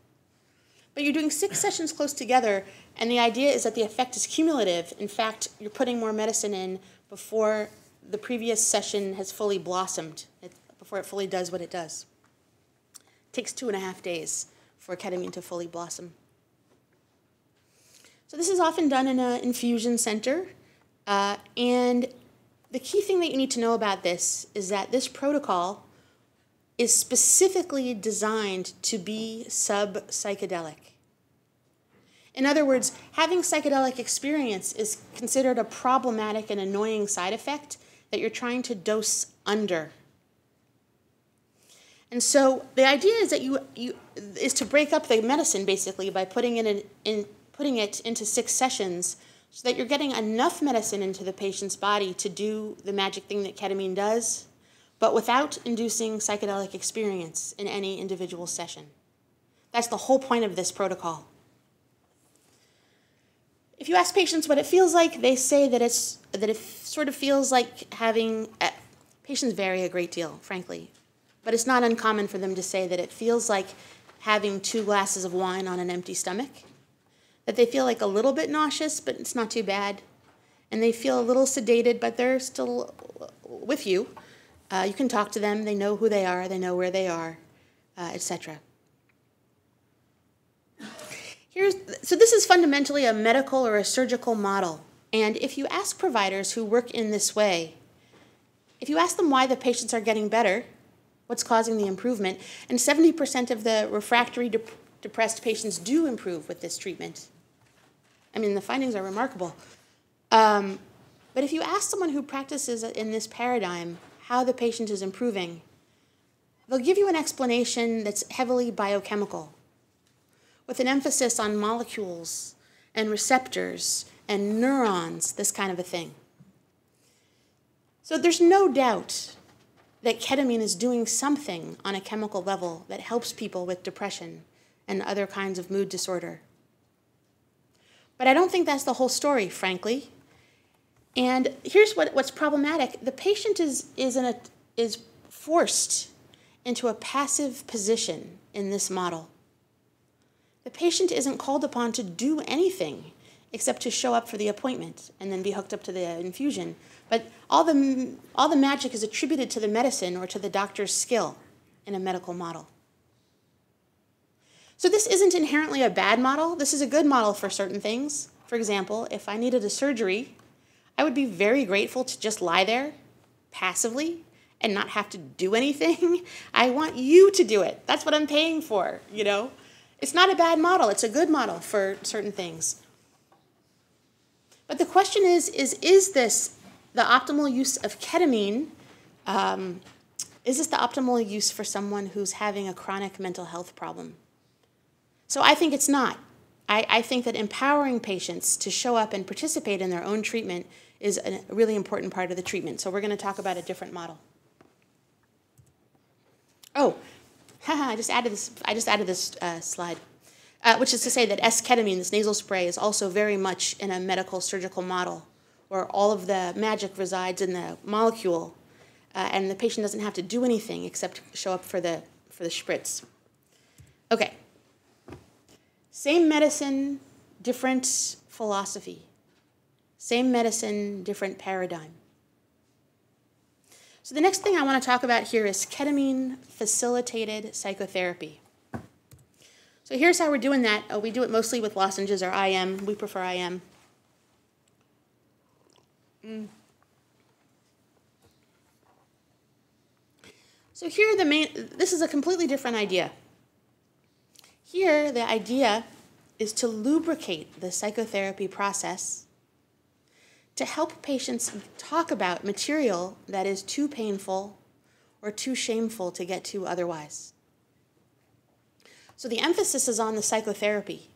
But you're doing six sessions close together, and the idea is that the effect is cumulative. In fact, you're putting more medicine in before the previous session has fully blossomed, before it fully does what it does. It takes two and a half days for ketamine to fully blossom. So this is often done in an infusion center, uh, and the key thing that you need to know about this is that this protocol is specifically designed to be sub psychedelic. In other words, having psychedelic experience is considered a problematic and annoying side effect that you're trying to dose under. And so the idea is that you, you is to break up the medicine basically by putting it in, in putting it into six sessions so that you're getting enough medicine into the patient's body to do the magic thing that ketamine does, but without inducing psychedelic experience in any individual session. That's the whole point of this protocol. If you ask patients what it feels like, they say that it's that it sort of feels like having uh, patients vary a great deal, frankly, but it's not uncommon for them to say that it feels like having two glasses of wine on an empty stomach that they feel like a little bit nauseous, but it's not too bad. And they feel a little sedated, but they're still with you. Uh, you can talk to them. They know who they are. They know where they are, uh, etc. Here's, so this is fundamentally a medical or a surgical model. And if you ask providers who work in this way, if you ask them why the patients are getting better, what's causing the improvement, and 70% of the refractory dep depressed patients do improve with this treatment. I mean, the findings are remarkable. Um, but if you ask someone who practices in this paradigm how the patient is improving, they'll give you an explanation that's heavily biochemical, with an emphasis on molecules and receptors and neurons, this kind of a thing. So there's no doubt that ketamine is doing something on a chemical level that helps people with depression and other kinds of mood disorder. But I don't think that's the whole story, frankly. And here's what, what's problematic the patient is, is, in a, is forced into a passive position in this model. The patient isn't called upon to do anything except to show up for the appointment and then be hooked up to the infusion. But all the, all the magic is attributed to the medicine or to the doctor's skill in a medical model. So this isn't inherently a bad model. This is a good model for certain things. For example, if I needed a surgery, I would be very grateful to just lie there passively and not have to do anything. I want you to do it. That's what I'm paying for, you know? It's not a bad model. It's a good model for certain things. But the question is, is, is this the optimal use of ketamine? Um, is this the optimal use for someone who's having a chronic mental health problem? So I think it's not. I, I think that empowering patients to show up and participate in their own treatment is a really important part of the treatment. So we're going to talk about a different model. Oh, I just added this, I just added this uh, slide. Uh, which is to say that S-ketamine, this nasal spray, is also very much in a medical surgical model where all of the magic resides in the molecule uh, and the patient doesn't have to do anything except show up for the, for the spritz. Okay, same medicine, different philosophy. Same medicine, different paradigm. So the next thing I want to talk about here is ketamine facilitated psychotherapy. So here's how we're doing that. Oh, we do it mostly with lozenges or IM. We prefer IM. Mm. So here the main, this is a completely different idea. Here, the idea is to lubricate the psychotherapy process to help patients talk about material that is too painful or too shameful to get to otherwise. So the emphasis is on the psychotherapy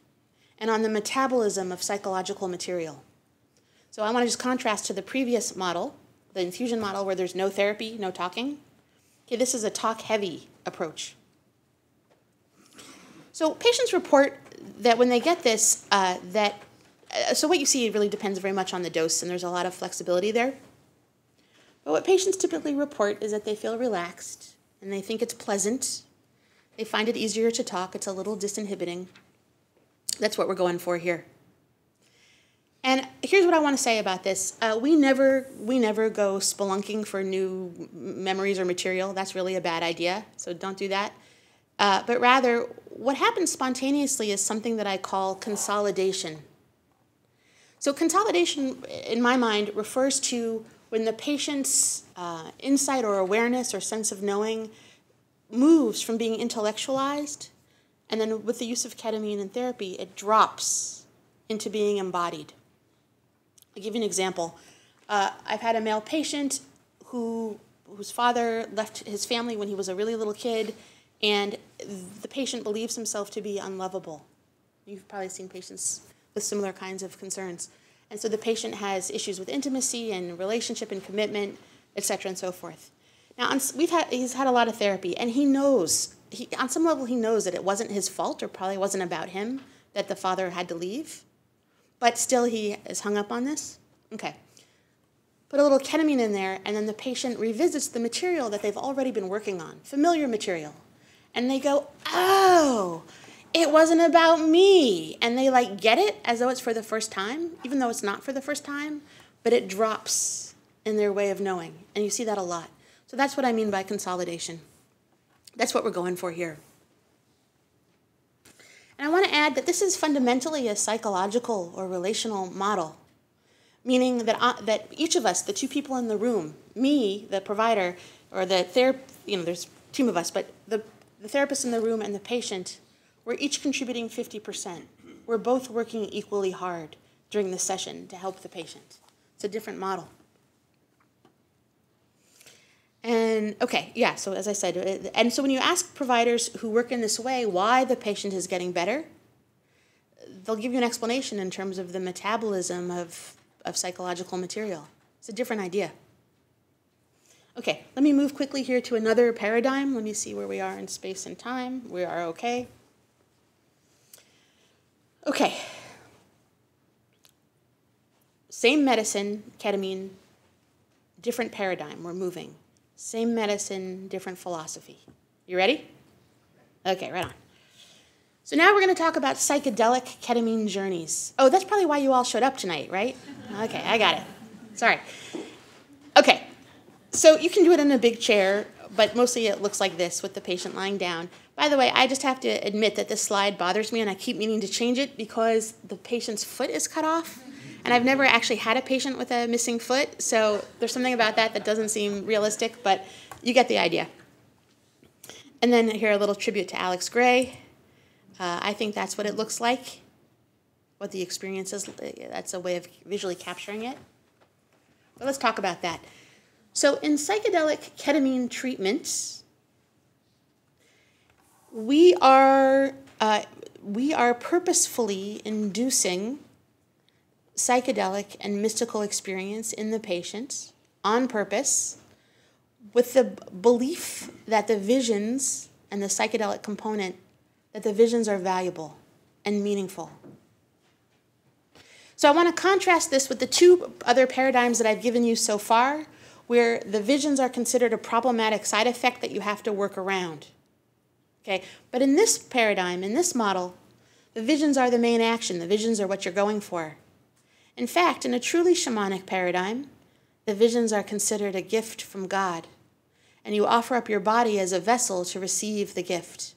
and on the metabolism of psychological material. So I want to just contrast to the previous model, the infusion model where there's no therapy, no talking. Okay, this is a talk heavy approach. So patients report that when they get this, uh, that so what you see really depends very much on the dose, and there's a lot of flexibility there. But what patients typically report is that they feel relaxed and they think it's pleasant. They find it easier to talk. It's a little disinhibiting. That's what we're going for here. And here's what I want to say about this: uh, we never we never go spelunking for new memories or material. That's really a bad idea. So don't do that. Uh, but rather, what happens spontaneously is something that I call consolidation. So, consolidation, in my mind, refers to when the patient's uh, insight or awareness or sense of knowing moves from being intellectualized, and then with the use of ketamine and therapy, it drops into being embodied. I'll give you an example. Uh, I've had a male patient who, whose father left his family when he was a really little kid and the patient believes himself to be unlovable. You've probably seen patients with similar kinds of concerns. And so the patient has issues with intimacy and relationship and commitment, et cetera, and so forth. Now, we've had, he's had a lot of therapy, and he knows, he, on some level, he knows that it wasn't his fault or probably wasn't about him that the father had to leave, but still he is hung up on this. Okay. Put a little ketamine in there, and then the patient revisits the material that they've already been working on, familiar material, and they go, oh, it wasn't about me. And they like get it as though it's for the first time, even though it's not for the first time, but it drops in their way of knowing. And you see that a lot. So that's what I mean by consolidation. That's what we're going for here. And I want to add that this is fundamentally a psychological or relational model, meaning that, that each of us, the two people in the room, me, the provider, or the therapist, you know, there's a team of us, but the, the therapist in the room and the patient, we're each contributing 50%. We're both working equally hard during the session to help the patient. It's a different model. And okay, yeah, so as I said, uh, and so when you ask providers who work in this way why the patient is getting better, they'll give you an explanation in terms of the metabolism of, of psychological material. It's a different idea. Okay, let me move quickly here to another paradigm. Let me see where we are in space and time. We are okay. Okay. Same medicine, ketamine, different paradigm. We're moving. Same medicine, different philosophy. You ready? Okay, right on. So now we're going to talk about psychedelic ketamine journeys. Oh, that's probably why you all showed up tonight, right? Okay, I got it. Sorry. Okay, so you can do it in a big chair, but mostly it looks like this with the patient lying down. By the way, I just have to admit that this slide bothers me and I keep meaning to change it because the patient's foot is cut off. And I've never actually had a patient with a missing foot, so there's something about that that doesn't seem realistic, but you get the idea. And then here a little tribute to Alex Grey. Uh, I think that's what it looks like, what the experience is. That's a way of visually capturing it. But let's talk about that. So in psychedelic ketamine treatments, we are, uh, we are purposefully inducing psychedelic and mystical experience in the patient on purpose with the belief that the visions and the psychedelic component that the visions are valuable and meaningful. So I want to contrast this with the two other paradigms that I've given you so far where the visions are considered a problematic side effect that you have to work around. Okay? But in this paradigm, in this model, the visions are the main action. The visions are what you're going for. In fact, in a truly shamanic paradigm, the visions are considered a gift from God, and you offer up your body as a vessel to receive the gift.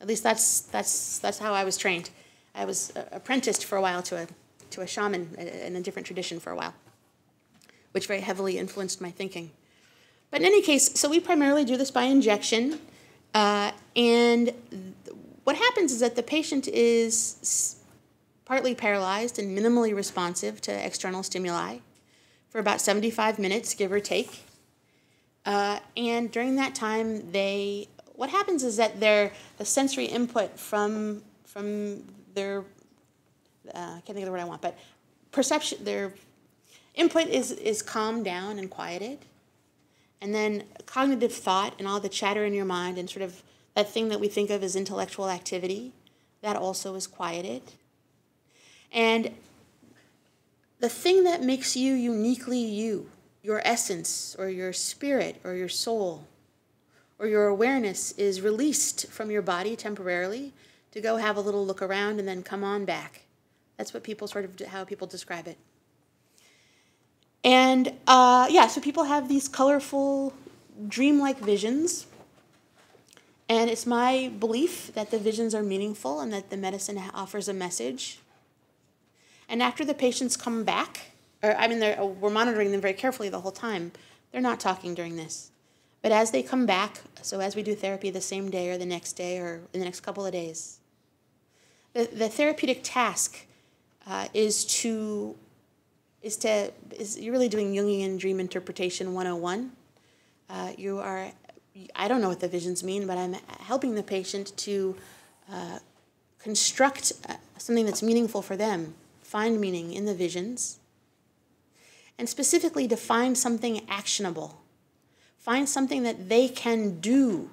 At least that's, that's, that's how I was trained. I was uh, apprenticed for a while to a, to a shaman in a different tradition for a while, which very heavily influenced my thinking. But in any case, so we primarily do this by injection, uh, and what happens is that the patient is partly paralyzed and minimally responsive to external stimuli for about 75 minutes, give or take. Uh, and during that time, they what happens is that their the sensory input from from their uh, I can't think of the word I want, but perception their input is is calmed down and quieted, and then cognitive thought and all the chatter in your mind and sort of that thing that we think of as intellectual activity that also is quieted and the thing that makes you uniquely you, your essence or your spirit or your soul or your awareness is released from your body temporarily to go have a little look around and then come on back. That's what people sort of, how people describe it. And uh, yeah, so people have these colorful, dreamlike visions. And it's my belief that the visions are meaningful and that the medicine offers a message. And after the patients come back, or I mean, we're monitoring them very carefully the whole time. They're not talking during this. But as they come back, so as we do therapy the same day or the next day or in the next couple of days, the, the therapeutic task uh, is to is to is you're really doing Jungian dream interpretation 101. Uh, you are I don't know what the visions mean, but I'm helping the patient to uh, construct uh, something that's meaningful for them find meaning in the visions, and specifically to find something actionable. Find something that they can do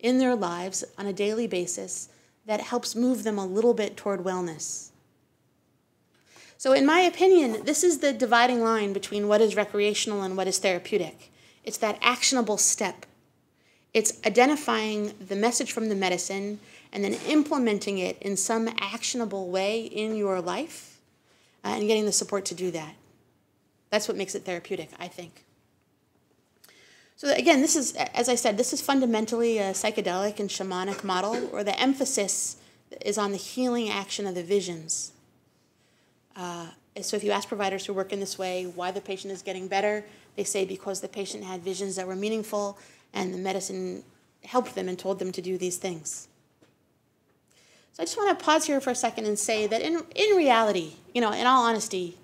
in their lives on a daily basis that helps move them a little bit toward wellness. So, in my opinion, this is the dividing line between what is recreational and what is therapeutic. It's that actionable step. It's identifying the message from the medicine and then implementing it in some actionable way in your life uh, and getting the support to do that. That's what makes it therapeutic, I think. So again, this is, as I said, this is fundamentally a psychedelic and shamanic model where the emphasis is on the healing action of the visions. Uh, so if you ask providers who work in this way why the patient is getting better, they say because the patient had visions that were meaningful and the medicine helped them and told them to do these things. So I just want to pause here for a second and say that in, in reality, you know, in all honesty,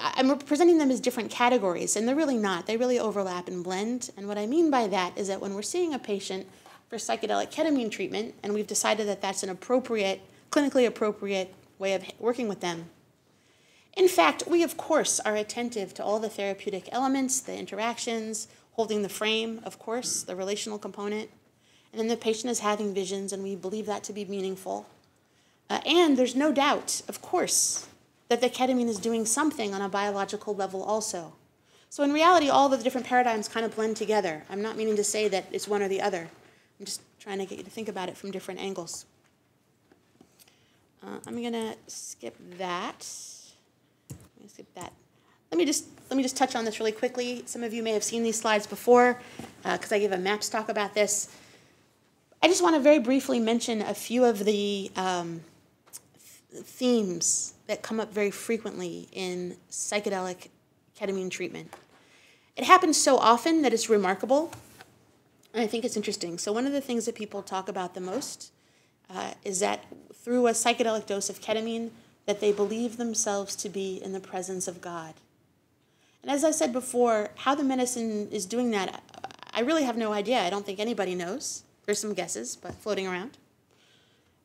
I'm presenting them as different categories, and they're really not. They really overlap and blend. And what I mean by that is that when we're seeing a patient for psychedelic ketamine treatment, and we've decided that that's an appropriate, clinically appropriate way of working with them, in fact, we of course are attentive to all the therapeutic elements, the interactions, holding the frame, of course, the relational component. And then the patient is having visions, and we believe that to be meaningful. Uh, and there's no doubt, of course, that the ketamine is doing something on a biological level also. So in reality, all of the different paradigms kind of blend together. I'm not meaning to say that it's one or the other. I'm just trying to get you to think about it from different angles. Uh, I'm to skip that. Let me skip that. Let me just let me just touch on this really quickly. Some of you may have seen these slides before because uh, I gave a MAPS talk about this. I just want to very briefly mention a few of the um, th themes that come up very frequently in psychedelic ketamine treatment. It happens so often that it's remarkable, and I think it's interesting. So, one of the things that people talk about the most uh, is that through a psychedelic dose of ketamine, that they believe themselves to be in the presence of God. And as I said before, how the medicine is doing that, I really have no idea. I don't think anybody knows. There's some guesses, but floating around.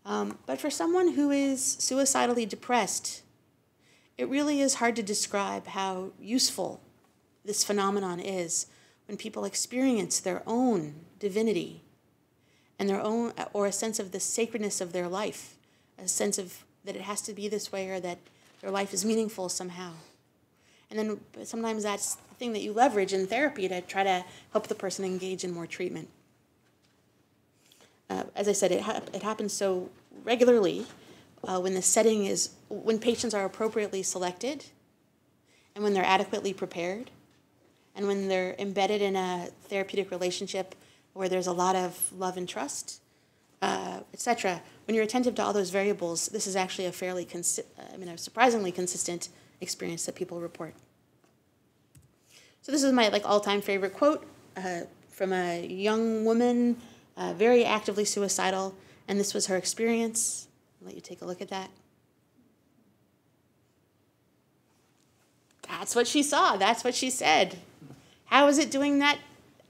Um, but for someone who is suicidally depressed, it really is hard to describe how useful this phenomenon is when people experience their own divinity and their own, or a sense of the sacredness of their life, a sense of that it has to be this way or that their life is meaningful somehow. And then sometimes that's the thing that you leverage in therapy to try to help the person engage in more treatment uh, as I said, it, ha it happens so regularly uh, when the setting is, when patients are appropriately selected and when they're adequately prepared and when they're embedded in a therapeutic relationship where there's a lot of love and trust, uh, etc. When you're attentive to all those variables, this is actually a fairly, consi- I mean, a surprisingly consistent experience that people report. So this is my like all-time favorite quote uh, from a young woman uh, very actively suicidal, and this was her experience. I'll let you take a look at that. That's what she saw. That's what she said. How is it doing that?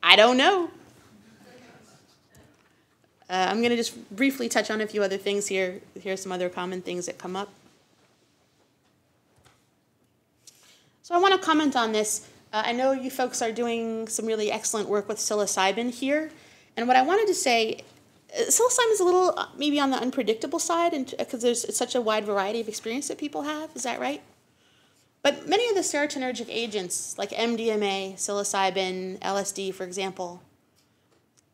I don't know. Uh, I'm going to just briefly touch on a few other things here. Here are some other common things that come up. So I want to comment on this. Uh, I know you folks are doing some really excellent work with psilocybin here. And what I wanted to say, uh, psilocybin is a little uh, maybe on the unpredictable side, because there's such a wide variety of experience that people have. Is that right? But many of the serotonergic agents, like MDMA, psilocybin, LSD, for example,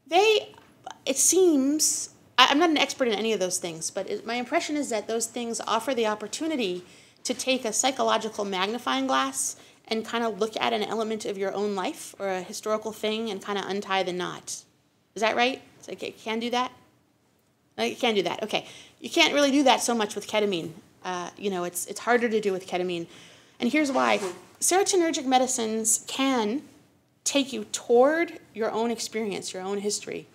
they, it seems, I'm not an expert in any of those things, but it, my impression is that those things offer the opportunity to take a psychological magnifying glass and kind of look at an element of your own life or a historical thing and kind of untie the knot. Is that right? So you can do that? You can do that. Okay. You can't really do that so much with ketamine. Uh, you know, it's, it's harder to do with ketamine. And here's why. Serotonergic medicines can take you toward your own experience, your own history.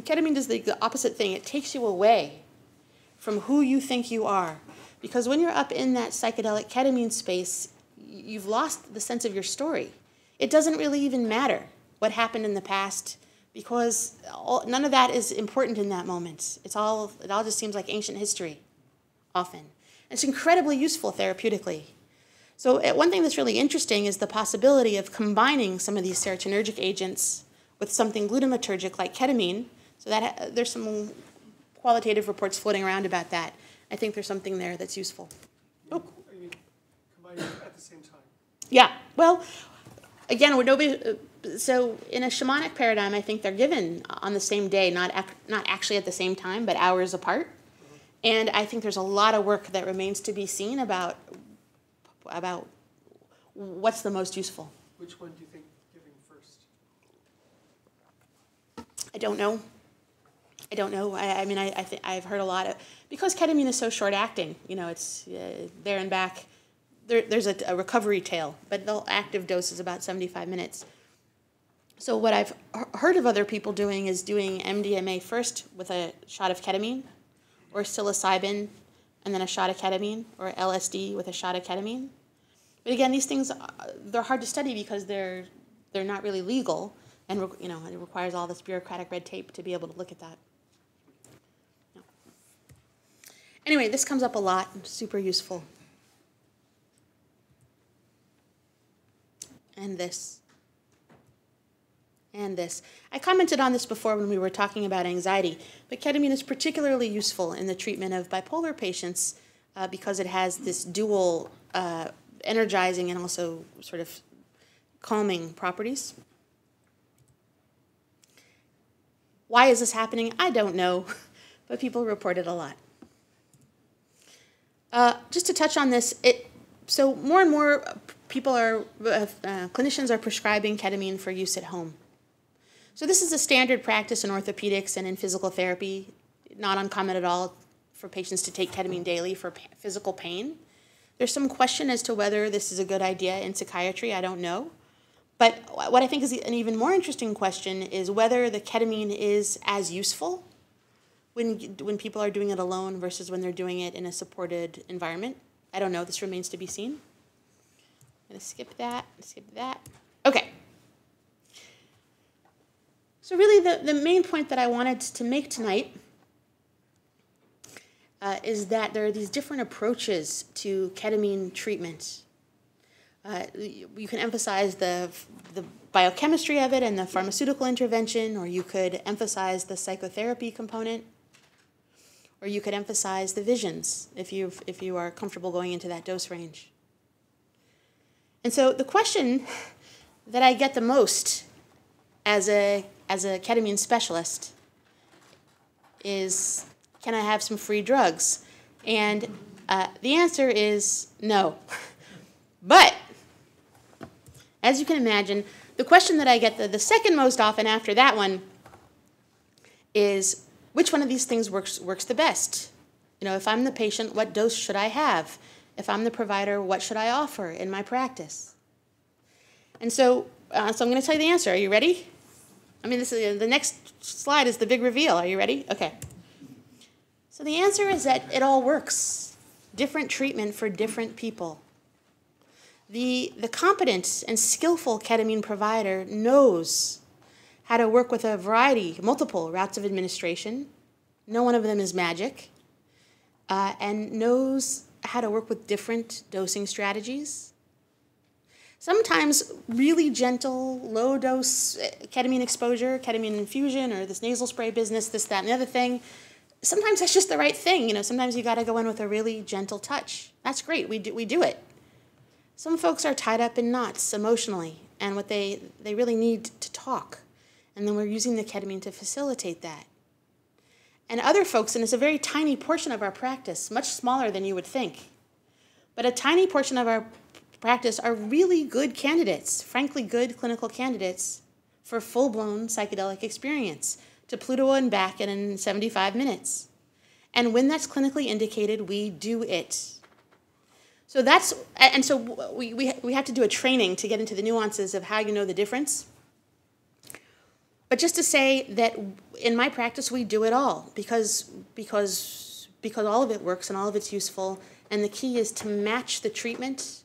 Ketamine does the, the opposite thing. It takes you away from who you think you are. Because when you're up in that psychedelic ketamine space, you've lost the sense of your story. It doesn't really even matter what happened in the past because all, none of that is important in that moment. It's all, it all just seems like ancient history, often. It's incredibly useful therapeutically. So uh, one thing that's really interesting is the possibility of combining some of these serotonergic agents with something glutamatergic like ketamine. So that there's some qualitative reports floating around about that. I think there's something there that's useful. Oh. combining at the same time? Yeah. Well, again, nobody, uh, so in a shamanic paradigm, I think they're given on the same day, not ac not actually at the same time, but hours apart. And I think there's a lot of work that remains to be seen about about what's the most useful. Which one do you think giving first? I don't know. I don't know. I, I mean, I, I think I've heard a lot of because ketamine is so short acting. You know, it's uh, there and back. There, there's a, a recovery tail, but the active dose is about 75 minutes. So what I've he- heard of other people doing is doing MDMA first with a shot of ketamine, or psilocybin, and then a shot of ketamine, or LSD with a shot of ketamine. But again, these things uh, they're hard to study because they're they're not really legal, and you know it requires all this bureaucratic red tape to be able to look at that. No. Anyway, this comes up a lot. Super useful. And this. And this. I commented on this before when we were talking about anxiety, but ketamine is particularly useful in the treatment of bipolar patients uh, because it has this dual uh, energizing and also sort of calming properties. Why is this happening? I don't know, but people report it a lot. Uh, just to touch on this, it so more and more people are uh, clinicians are prescribing ketamine for use at home. So this is a standard practice in orthopedics and in physical therapy, not uncommon at all for patients to take ketamine daily for physical pain. There's some question as to whether this is a good idea in psychiatry. I don't know. But what I think is an even more interesting question is whether the ketamine is as useful when, when people are doing it alone versus when they're doing it in a supported environment. I don't know. This remains to be seen. I'm to skip that, skip that. Okay. So, really, the, the main point that I wanted to make tonight uh, is that there are these different approaches to ketamine treatment. Uh, you can emphasize the, the biochemistry of it and the pharmaceutical intervention, or you could emphasize the psychotherapy component, or you could emphasize the visions if, you if you are comfortable going into that dose range. And so the question that I get the most as a, as a ketamine specialist is can I have some free drugs? And uh, the answer is no. but as you can imagine, the question that I get the, the second most often after that one is which one of these things works, works the best? You know, if I'm the patient, what dose should I have? If I'm the provider, what should I offer in my practice? And so, uh, so I'm going to tell you the answer. Are you ready? I mean, this is, the next slide is the big reveal. Are you ready? Okay. So the answer is that it all works. Different treatment for different people. The, the competent and skillful ketamine provider knows how to work with a variety, multiple routes of administration. No one of them is magic. Uh, and knows how to work with different dosing strategies. Sometimes really gentle, low dose uh, ketamine exposure, ketamine infusion, or this nasal spray business, this, that, and the other thing. Sometimes that's just the right thing. You know, sometimes you got to go in with a really gentle touch. That's great. We do, we do it. Some folks are tied up in knots emotionally, and what they, they really need to talk. And then we're using the ketamine to facilitate that. And other folks, and it's a very tiny portion of our practice, much smaller than you would think, but a tiny portion of our practice are really good candidates, frankly, good clinical candidates for full blown psychedelic experience to Pluto and back in 75 minutes. And when that's clinically indicated, we do it. So that's, and so we, we, we have to do a training to get into the nuances of how you know the difference. But just to say that in my practice, we do it all because, because, because all of it works and all of it's useful. And the key is to match the treatment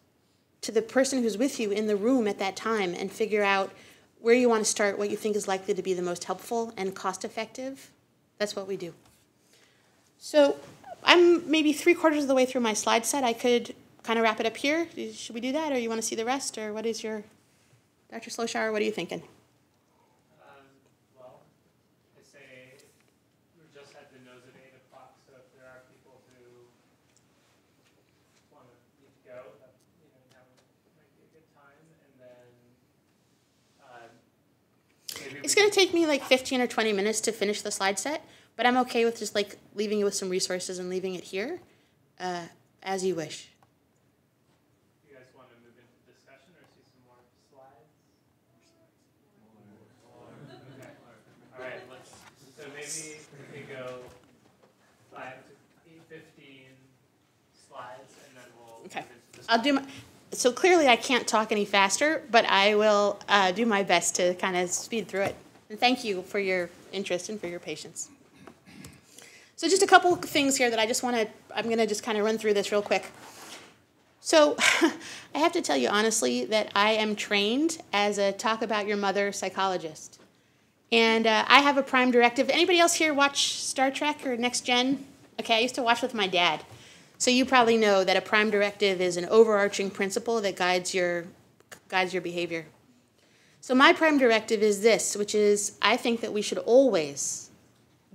to the person who's with you in the room at that time and figure out where you want to start, what you think is likely to be the most helpful and cost effective. That's what we do. So I'm maybe three quarters of the way through my slide set. I could kind of wrap it up here. Should we do that, or you want to see the rest, or what is your, Dr. Sloshower, what are you thinking? Um, well, I say we just had the nose at eight o'clock, so if there are people who want to need to go, that, you know, now might be a good time, and then, um, maybe we It's going to take me like 15 or 20 minutes to finish the slide set, but I'm okay with just like leaving you with some resources and leaving it here uh, as you wish. You guys want to move into discussion or see some more slides? Okay, all right, let's, so maybe we go five to eight fifteen slides, and then we'll Okay. move into this. I'll do my, so clearly I can't talk any faster, but I will uh, do my best to kind of speed through it. And thank you for your interest and for your patience. So just a couple things here that I just want to, I'm going to just kind of run through this real quick. So I have to tell you honestly that I am trained as a talk about your mother psychologist. And uh, I have a prime directive. Anybody else here watch Star Trek or Next Gen? Okay, I used to watch with my dad. So you probably know that a prime directive is an overarching principle that guides your guides your behavior. So my prime directive is this, which is I think that we should always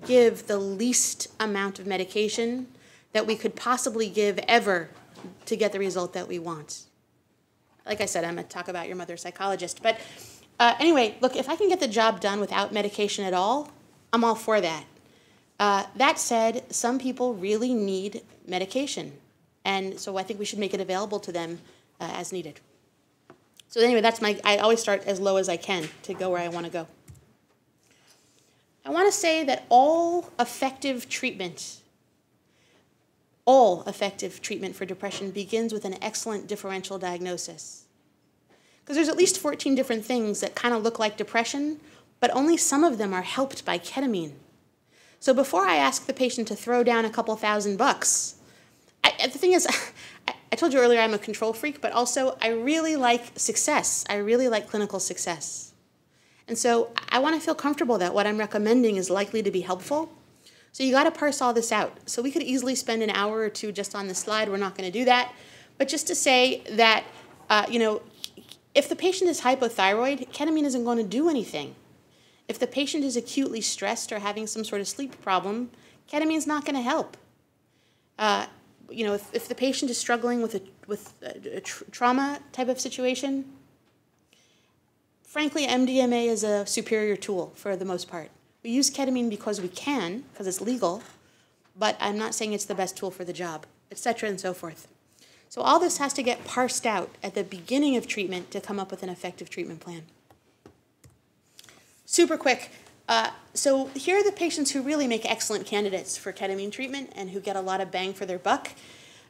give the least amount of medication that we could possibly give ever to get the result that we want. Like I said, I'm a talk about your mother psychologist, but uh, anyway, look, if I can get the job done without medication at all, I'm all for that. Uh, that said, some people really need medication, and so I think we should make it available to them uh, as needed. So anyway, that's my. I always start as low as I can to go where I want to go. I want to say that all effective treatment, all effective treatment for depression begins with an excellent differential diagnosis. Because there's at least 14 different things that kind of look like depression, but only some of them are helped by ketamine. So before I ask the patient to throw down a couple thousand bucks, I, the thing is, I, told you earlier I'm a control freak, but also I really like success. I really like clinical success. And so I want to feel comfortable that what I'm recommending is likely to be helpful. So you got to parse all this out. So we could easily spend an hour or two just on the slide. We're not going to do that. But just to say that, uh, you know, if the patient is hypothyroid, ketamine isn't going to do anything. If the patient is acutely stressed or having some sort of sleep problem, ketamine is not going to help. Uh, you know, if, if the patient is struggling with a, with a, a tr- trauma type of situation, frankly, MDMA is a superior tool for the most part. We use ketamine because we can, because it's legal, but I'm not saying it's the best tool for the job, etc., and so forth. So all this has to get parsed out at the beginning of treatment to come up with an effective treatment plan. Super quick. Uh, so here are the patients who really make excellent candidates for ketamine treatment and who get a lot of bang for their buck.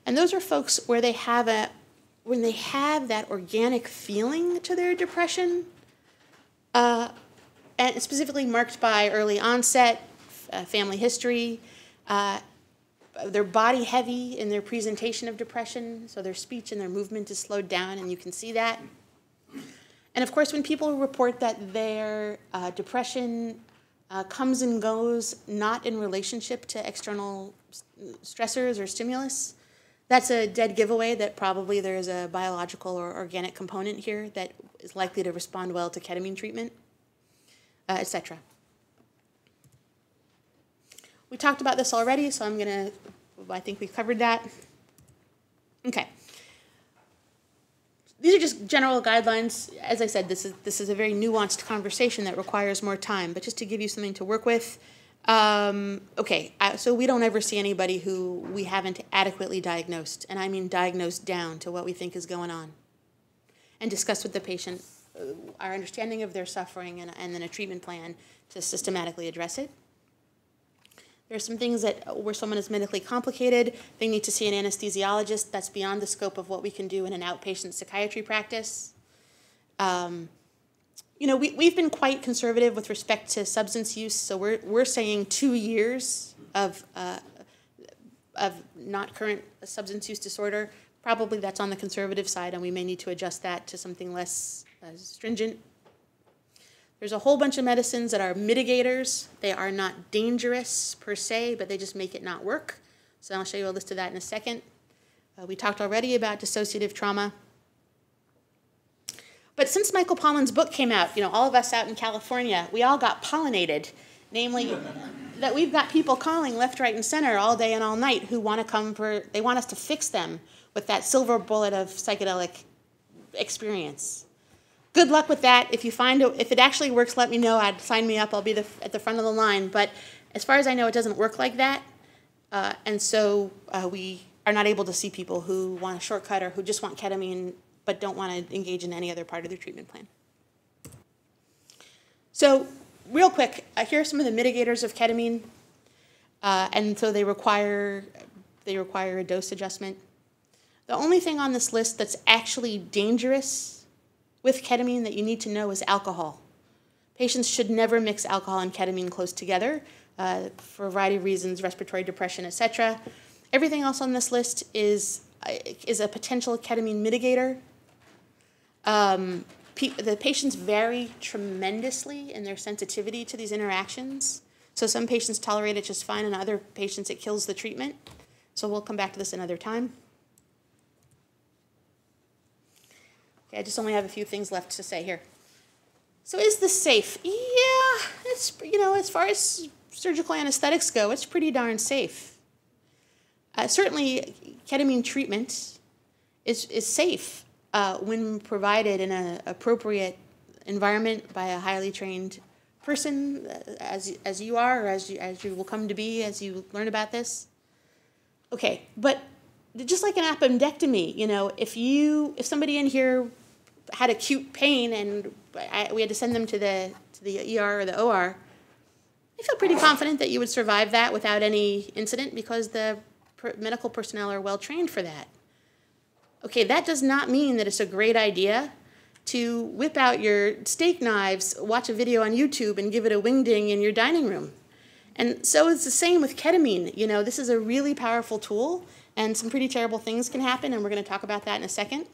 And those are folks where they have a when they have that organic feeling to their depression, uh, and specifically marked by early onset, uh, family history, uh, their body heavy in their presentation of depression, so their speech and their movement is slowed down, and you can see that. And of course, when people report that their uh, depression uh, comes and goes not in relationship to external stressors or stimulus, that's a dead giveaway that probably there's a biological or organic component here that is likely to respond well to ketamine treatment, uh, etc. We talked about this already, so I'm going to, I think we covered that. Okay. These are just general guidelines. As I said, this is, this is a very nuanced conversation that requires more time, but just to give you something to work with. Um, okay, so we don't ever see anybody who we haven't adequately diagnosed, and I mean diagnosed down to what we think is going on, and discuss with the patient uh, our understanding of their suffering and, and then a treatment plan to systematically address it. There are some things that where someone is medically complicated, they need to see an anesthesiologist. That's beyond the scope of what we can do in an outpatient psychiatry practice. Um, you know, we, we've been quite conservative with respect to substance use, so we're, we're saying two years of, uh, of not current substance use disorder. Probably that's on the conservative side, and we may need to adjust that to something less uh, stringent. There's a whole bunch of medicines that are mitigators. They are not dangerous per se, but they just make it not work. So I'll show you a list of that in a second. Uh, we talked already about dissociative trauma. But since Michael Pollan's book came out, you know, all of us out in California, we all got pollinated. Namely, that we've got people calling left, right, and center all day and all night who want to come for, they want us to fix them with that silver bullet of psychedelic experience. Good luck with that. If you find it, if it actually works, let me know. I'd sign me up. I'll be the, at the front of the line. But as far as I know, it doesn't work like that. Uh, and so uh, we are not able to see people who want a shortcut or who just want ketamine but don't want to engage in any other part of their treatment plan. So, real quick, uh, here are some of the mitigators of ketamine. Uh, and so they require, they require a dose adjustment. The only thing on this list that's actually dangerous with ketamine that you need to know is alcohol. Patients should never mix alcohol and ketamine close together uh, for a variety of reasons, respiratory depression, etc. Everything else on this list is, uh, is a potential ketamine mitigator. Um, the patients vary tremendously in their sensitivity to these interactions. So some patients tolerate it just fine, and other patients it kills the treatment. So we'll come back to this another time. Okay, I just only have a few things left to say here. So is this safe? Yeah, it's you know as far as surgical anesthetics go, it's pretty darn safe. Uh, certainly, ketamine treatment is is safe uh, when provided in an appropriate environment by a highly trained person, uh, as as you are, or as you as you will come to be as you learn about this. Okay, but just like an appendectomy, you know, if you if somebody in here had acute pain and I, we had to send them to the to the ER or the OR, I feel pretty confident that you would survive that without any incident because the per medical personnel are well trained for that. Okay, that does not mean that it's a great idea to whip out your steak knives, watch a video on YouTube, and give it a wingding in your dining room. And so it's the same with ketamine. You know, this is a really powerful tool, and some pretty terrible things can happen, and we're going to talk about that in a second.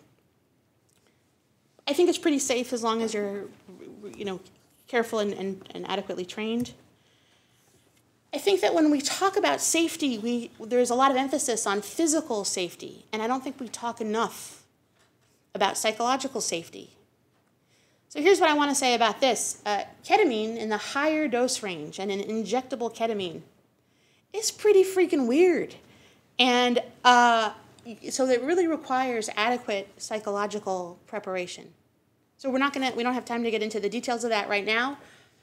I think it's pretty safe as long as you're, you know, careful and, and, and adequately trained. I think that when we talk about safety, we, there's a lot of emphasis on physical safety, and I don't think we talk enough about psychological safety. So here's what I want to say about this. Uh, ketamine in the higher dose range and an injectable ketamine is pretty freaking weird. And uh, so it really requires adequate psychological preparation. So we're not gonna, we don't have time to get into the details of that right now,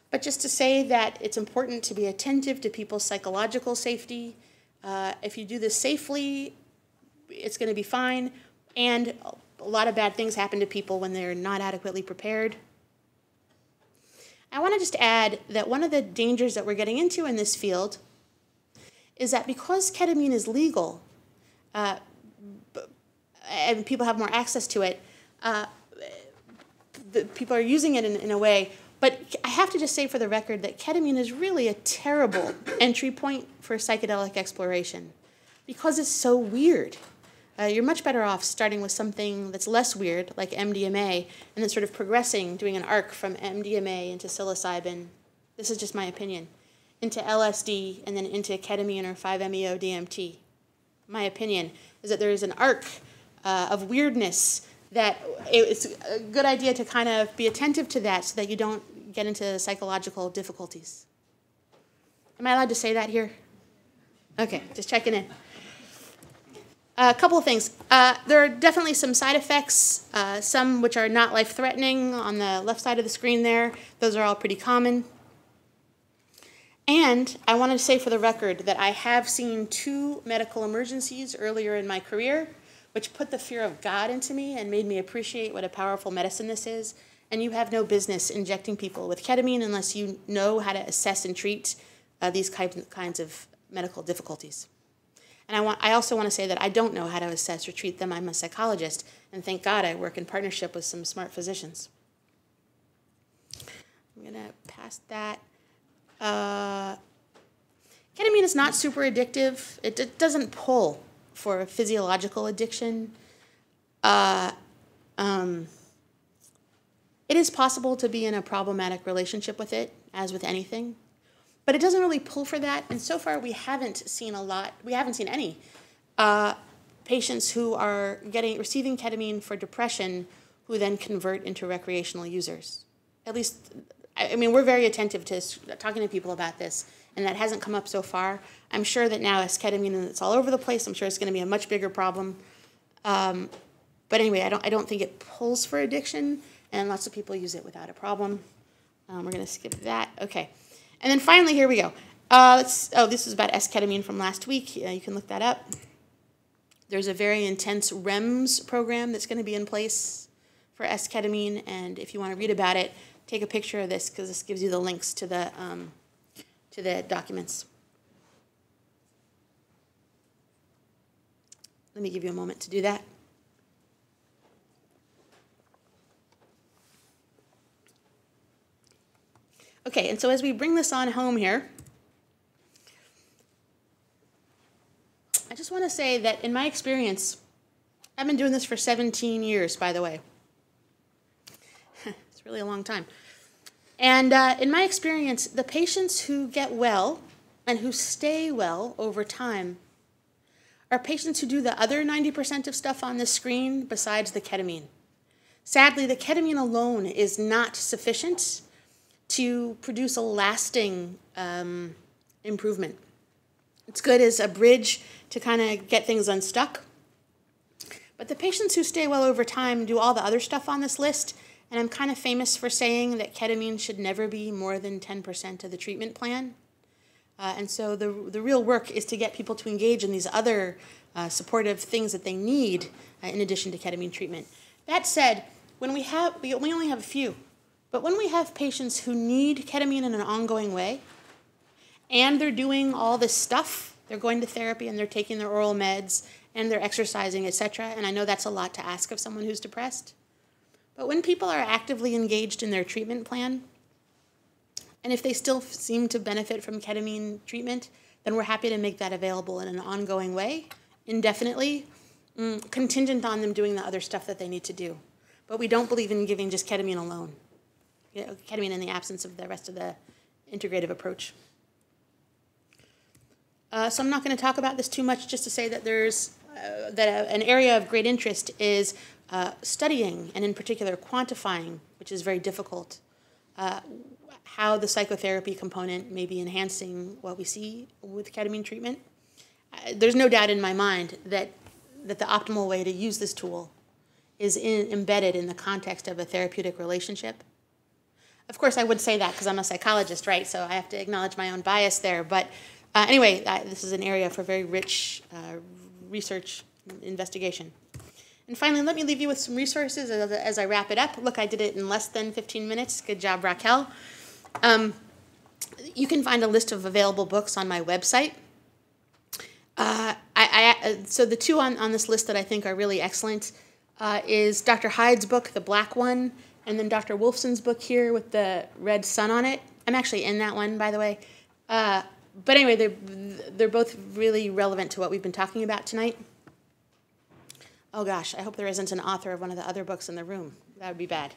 but just to say that it's important to be attentive to people's psychological safety. Uh, if you do this safely, it's gonna be fine. And a lot of bad things happen to people when they're not adequately prepared. I want to just add that one of the dangers that we're getting into in this field is that because ketamine is legal uh, and people have more access to it, uh, the, people are using it in, in a way. But I have to just say for the record that ketamine is really a terrible entry point for psychedelic exploration because it's so weird. Uh, you're much better off starting with something that's less weird, like MDMA, and then sort of progressing, doing an arc from MDMA into psilocybin. This is just my opinion. Into LSD, and then into ketamine or 5-MeO DMT. My opinion is that there is an arc uh, of weirdness that it's a good idea to kind of be attentive to that so that you don't get into psychological difficulties. Am I allowed to say that here? Okay, just checking in. A couple of things. Uh, there are definitely some side effects, uh, some which are not life threatening on the left side of the screen there. Those are all pretty common. And I wanted to say for the record that I have seen two medical emergencies earlier in my career, which put the fear of God into me and made me appreciate what a powerful medicine this is. And you have no business injecting people with ketamine unless you know how to assess and treat uh, these kinds of medical difficulties. And I, want, I also want to say that I don't know how to assess or treat them. I'm a psychologist, and thank God I work in partnership with some smart physicians. I'm going to pass that. Uh, ketamine is not super addictive. It, it doesn't pull for physiological addiction. Uh, um, it is possible to be in a problematic relationship with it, as with anything but it doesn't really pull for that. And so far, we haven't seen a lot. We haven't seen any uh, patients who are getting receiving ketamine for depression who then convert into recreational users. At least, I mean, we're very attentive to talking to people about this, and that hasn't come up so far. I'm sure that now as ketamine it's all over the place, I'm sure it's going to be a much bigger problem. Um, but anyway, I don't, I don't think it pulls for addiction, and lots of people use it without a problem. Um, we're going to skip that. Okay. And then finally, here we go. Uh, let's, oh, this is about S-ketamine from last week. Uh, you can look that up. There's a very intense REMS program that's going to be in place for S-ketamine, and if you want to read about it, take a picture of this because this gives you the links to the, um, to the documents. Let me give you a moment to do that. Okay, and so as we bring this on home here, I just want to say that in my experience, I've been doing this for 17 years, by the way. it's really a long time. And uh, in my experience, the patients who get well and who stay well over time are patients who do the other 90% of stuff on the screen besides the ketamine. Sadly, the ketamine alone is not sufficient to produce a lasting um, improvement. It's good as a bridge to kind of get things unstuck. But the patients who stay well over time do all the other stuff on this list, and I'm kind of famous for saying that ketamine should never be more than 10% of the treatment plan. Uh, and so the, the real work is to get people to engage in these other uh, supportive things that they need uh, in addition to ketamine treatment. That said, when we have, we only have a few, but when we have patients who need ketamine in an ongoing way, and they're doing all this stuff, they're going to therapy and they're taking their oral meds and they're exercising, etc. And I know that's a lot to ask of someone who's depressed. But when people are actively engaged in their treatment plan, and if they still seem to benefit from ketamine treatment, then we're happy to make that available in an ongoing way, indefinitely, mm, contingent on them doing the other stuff that they need to do. But we don't believe in giving just ketamine alone, you know, ketamine in the absence of the rest of the integrative approach. Uh, so I'm not going to talk about this too much, just to say that there's uh, that uh, an area of great interest is uh, studying, and in particular quantifying, which is very difficult, uh, how the psychotherapy component may be enhancing what we see with ketamine treatment. Uh, there's no doubt in my mind that that the optimal way to use this tool is in, embedded in the context of a therapeutic relationship. Of course, I would say that because I'm a psychologist, right? So I have to acknowledge my own bias there, but uh, anyway, this is an area for very rich uh, research investigation. And finally, let me leave you with some resources as, as, I wrap it up. Look, I did it in less than 15 minutes. Good job, Raquel. Um, you can find a list of available books on my website. Uh, I, I, uh, so the two on, on this list that I think are really excellent uh, is Dr. Hyde's book, The Black One, and then Dr. Wolfson's book here with the red sun on it. I'm actually in that one, by the way. Uh, but anyway, they're, they're both really relevant to what we've been talking about tonight. Oh gosh, I hope there isn't an author of one of the other books in the room. That would be bad.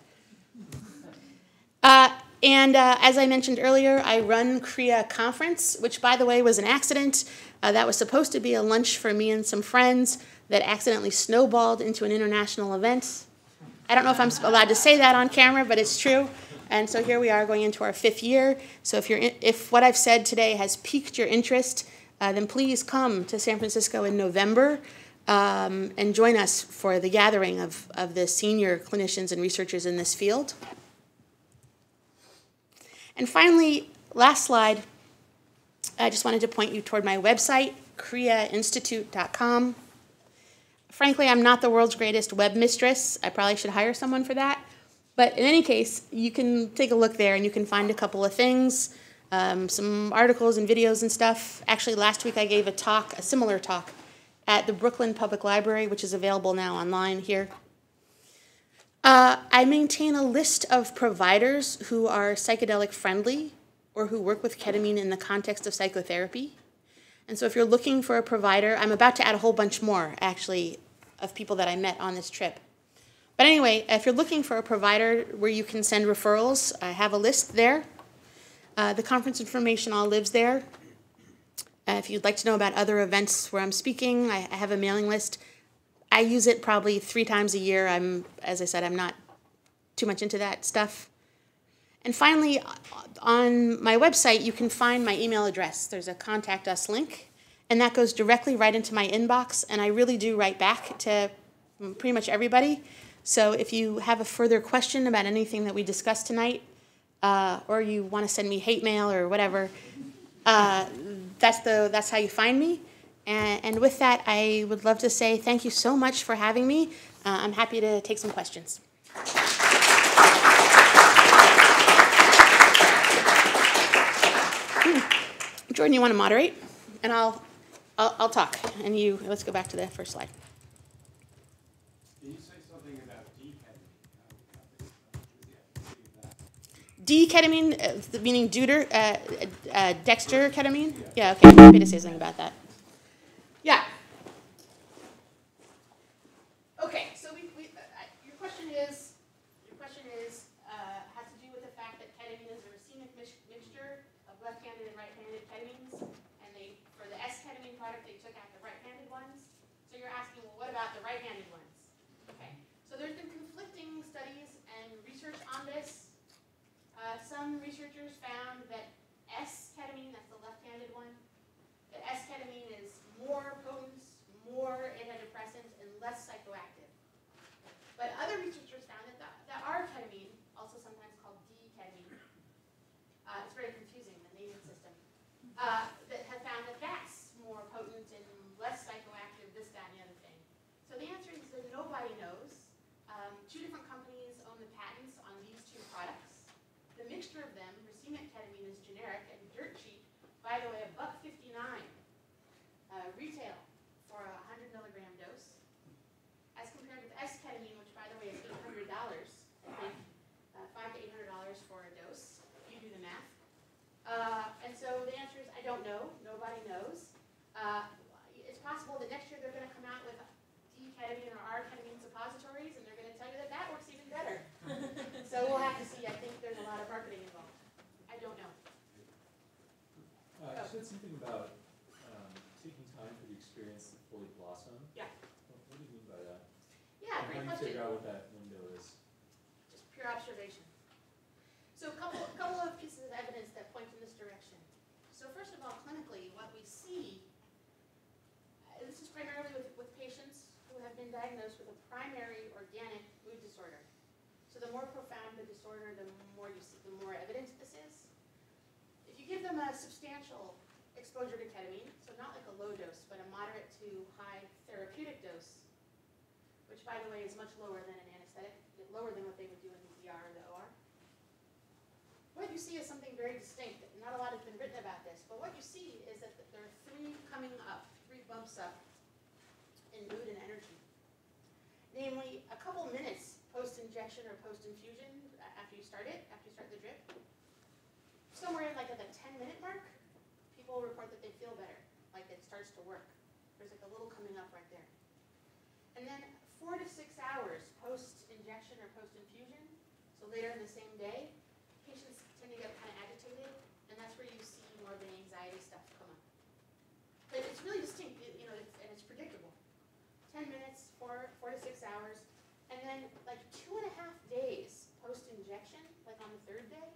Uh, and uh, as I mentioned earlier, I run KRIYA Conference, which, by the way, was an accident. Uh, that was supposed to be a lunch for me and some friends that accidentally snowballed into an international event. I don't know if I'm allowed to say that on camera, but it's true. And so here we are going into our fifth year. So if, you're in, if what I've said today has piqued your interest, uh, then please come to San Francisco in November um, and join us for the gathering of, of the senior clinicians and researchers in this field. And finally, last slide, I just wanted to point you toward my website, kriyainstitute.com. Frankly, I'm not the world's greatest web mistress. I probably should hire someone for that. But in any case, you can take a look there and you can find a couple of things, um, some articles and videos and stuff. Actually, last week I gave a talk, a similar talk, at the Brooklyn Public Library, which is available now online here. Uh, I maintain a list of providers who are psychedelic friendly or who work with ketamine in the context of psychotherapy. And so if you're looking for a provider, I'm about to add a whole bunch more, actually, of people that I met on this trip. But anyway, if you're looking for a provider where you can send referrals, I have a list there. Uh, the conference information all lives there. Uh, if you'd like to know about other events where I'm speaking, I, I have a mailing list. I use it probably three times a year. I'm, as I said, I'm not too much into that stuff. And finally, on my website, you can find my email address. There's a contact us link, and that goes directly right into my inbox. And I really do write back to pretty much everybody. So if you have a further question about anything that we discussed tonight, uh, or you want to send me hate mail or whatever, uh, that's the that's how you find me. And, and, with that, I would love to say thank you so much for having me. Uh, I'm happy to take some questions. Hmm. Jordan, you want to moderate, and I'll, I'll I'll talk, and you let's go back to the first slide. Can you say something about D-ketamine? How- how big- uh, what is the efficacy of that? D-ketamine, uh, meaning deuter, uh, uh, dextroketamine? Yeah, okay, I'm happy to say something about that. Yeah. Okay, so we, we, uh, uh, your question is, your question is, uh, has to do with the fact that ketamine is a racemic mix- mixture of left-handed and right-handed ketamines, and they, for the S-ketamine product, they took out the right-handed ones. So you're asking, well, what about the right-handed ones? Okay, so there's been conflicting studies and research on this. Uh, some researchers found that S-ketamine, that's the left-handed one, that S-ketamine is more potent, more antidepressant, and less psychoactive. But other researchers found that the, the R-ketamine, also sometimes called D-ketamine, uh, it's very confusing, the naming system, uh, that have found that that's more potent and less psychoactive, this, that, and the other thing. So the answer is that nobody knows. Um, two different companies own the patents on these two products. The mixture of them, racemic ketamine, is generic and dirt cheap. By the way, a buck fifty-nine uh, retail for a hundred milligram dose, as compared with S-ketamine, which by the way is eight hundred dollars, I think, uh, five to eight hundred dollars for a dose, if you do the math. Uh, and so the answer is, I don't know, nobody knows. Uh, it's possible that next year they're gonna come out with D-ketamine or R-ketamine suppositories, and they're gonna tell you that that works even better. So we'll have to see, I think there's a lot of marketing involved. I don't know. Uh, you said something about, um, taking time for the experience to fully blossom. Yeah. What, what do you mean by that? Yeah, great And How do you question. figure out what that window is? just pure observation. So a couple, a couple of pieces of evidence that point in this direction. So first of all, clinically, what we see, uh, this is primarily with, with patients who have been diagnosed with a primary organic mood disorder. So the more profound the disorder, the more you see, the more evident this is. If you give them a substantial exposure to ketamine, so not like a low dose, but a moderate to high therapeutic dose, which by the way is much lower than an anesthetic, lower than what they would do in the ER or the OR. What you see is something very distinct. Not a lot has been written about this, but what you see is that there are three coming up, three bumps up in mood and energy. Namely, a couple minutes post-injection or post-infusion, after you start it, after you start the drip. Somewhere in like at the ten-minute mark, people report that they feel better, like it starts to work. There's like a little coming up right there. And then four to six hours post-injection or post-infusion, so later in the same day, patients tend to get kind of agitated, and that's where you see more of the anxiety stuff come up. But it's really distinct, it- you know, it's, and it's predictable. Ten minutes, four, four to six hours, and then like two and a half days post-injection, like on the third day,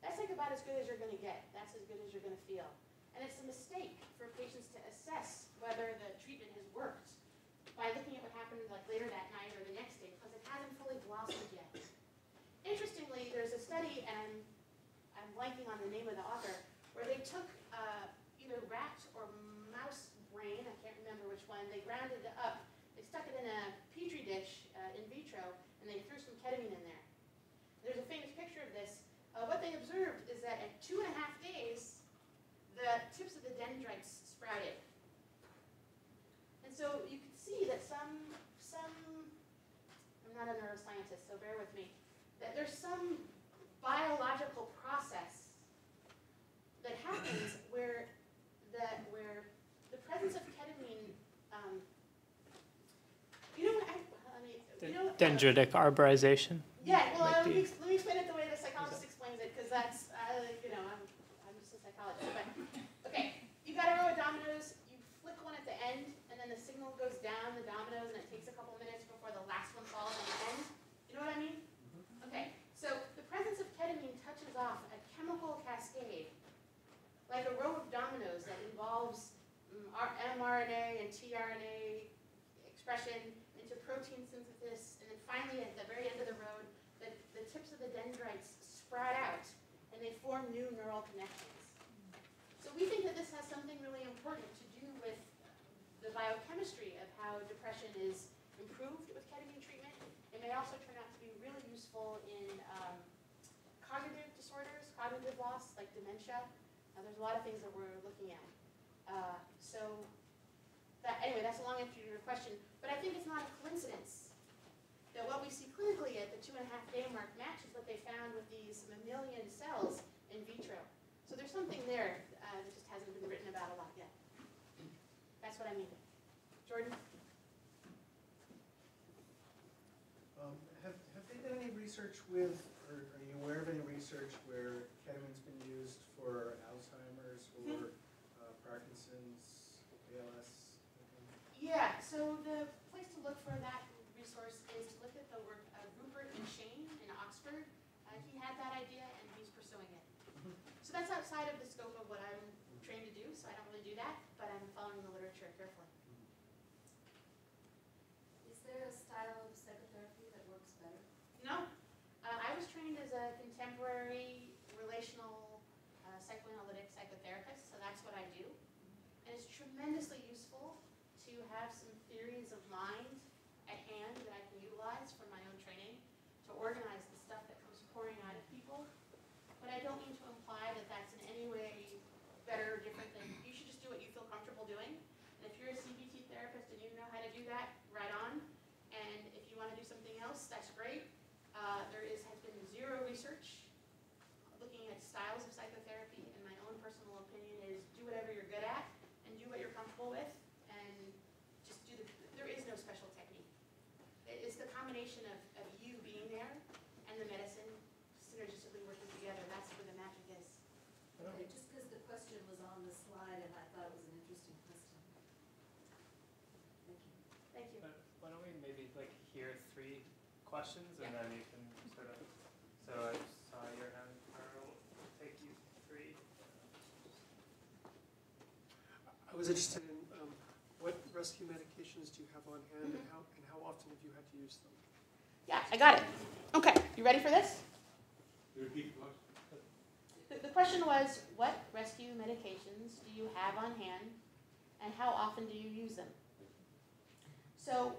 that's like about as good as you're gonna get. That's as good as you're gonna feel. And it's a mistake for patients to assess whether the treatment has worked by looking at what happened like later that night or the next day, because it hasn't fully blossomed yet. Interestingly, there's a study, and I'm, I'm blanking on the name of the author, where they took uh, either rat or mouse brain, I can't remember which one, they grounded it up, they stuck it in a petri dish uh, in vitro, and they threw some ketamine in there. There's a famous picture of this. Uh, what they observed that at two and a half days, the tips of the dendrites sprouted. And so you can see that some, some, I'm not a neuroscientist, so bear with me, that there's some biological process that happens where that where the presence of ketamine, um, you know what, I, I mean, you know. uh, Dendritic arborization. Yeah, well, let me, let me explain it the way the psychologist explains it, because that's, uh, you know, I'm, I'm just a psychologist, but, okay, you got a row of dominoes, you flick one at the end, and then the signal goes down the dominoes, and it takes a couple minutes before the last one falls on the end. You know what I mean? Okay, so the presence of ketamine touches off a chemical cascade, like a row of dominoes that involves mm, R- mRNA and tRNA expression into protein synthesis, and then finally at the very end of the road, the, the tips of the dendrites sprout out, and they form new neural connections. So we think that this has something really important to do with the biochemistry of how depression is improved with ketamine treatment. It may also turn out to be really useful in um, cognitive disorders, cognitive loss, like dementia. Uh, there's a lot of things that we're looking at. Uh, so that, anyway, that's a long answer to your question, but I think it's not a coincidence that what we see clinically at the two and a half day mark matches what they found with these mammalian cells in vitro. So there's something there uh, that just hasn't been written about a lot yet. That's what I mean. Jordan? Um, Have, have they done any research with, or are you aware of any research where ketamine's been used for Alzheimer's or uh, Parkinson's, ALS? anything? Yeah, so the place to look for that resource is to look at the work of Rupert McShane in Oxford. Uh, he had that idea and he's pursuing it. So that's outside of the scope of what I'm trained to do, so I don't really do that, but I'm following the literature carefully. Is there a style of psychotherapy that works better? No, uh, I was trained as a contemporary relational uh, psychoanalytic psychotherapist, so that's what I do. And it's tremendously useful to have some theories of mind at hand that I can utilize from my own training to organize the stuff that comes pouring out of people. But I don't mean to imply that that's in any way better or different than, you should just do what you feel comfortable doing. And if you're a CBT therapist and you know how to do that, right on. And if you want to do something else, that's great. Uh, There is, has been zero research looking at styles of psychotherapy, and my own personal opinion is do whatever you're good at and do what you're comfortable with, and just do the, there is no special technique. It- It's the combination of, of you being there and the medicine synergistically working together, that's where the magic is. I don't- Okay, just because the question was on the slide and I thought it was an interesting question. Thank you. Thank you. But why don't we maybe like hear three questions and Yeah. then you can sort of, so I saw your hand, Carl, take you three. I was interested in um, what rescue medications do you have on hand and how, and how often have you had to use them? Yeah, I got it. Okay, you ready for this? The question. The, the question was, what rescue medications do you have on hand, and how often do you use them? So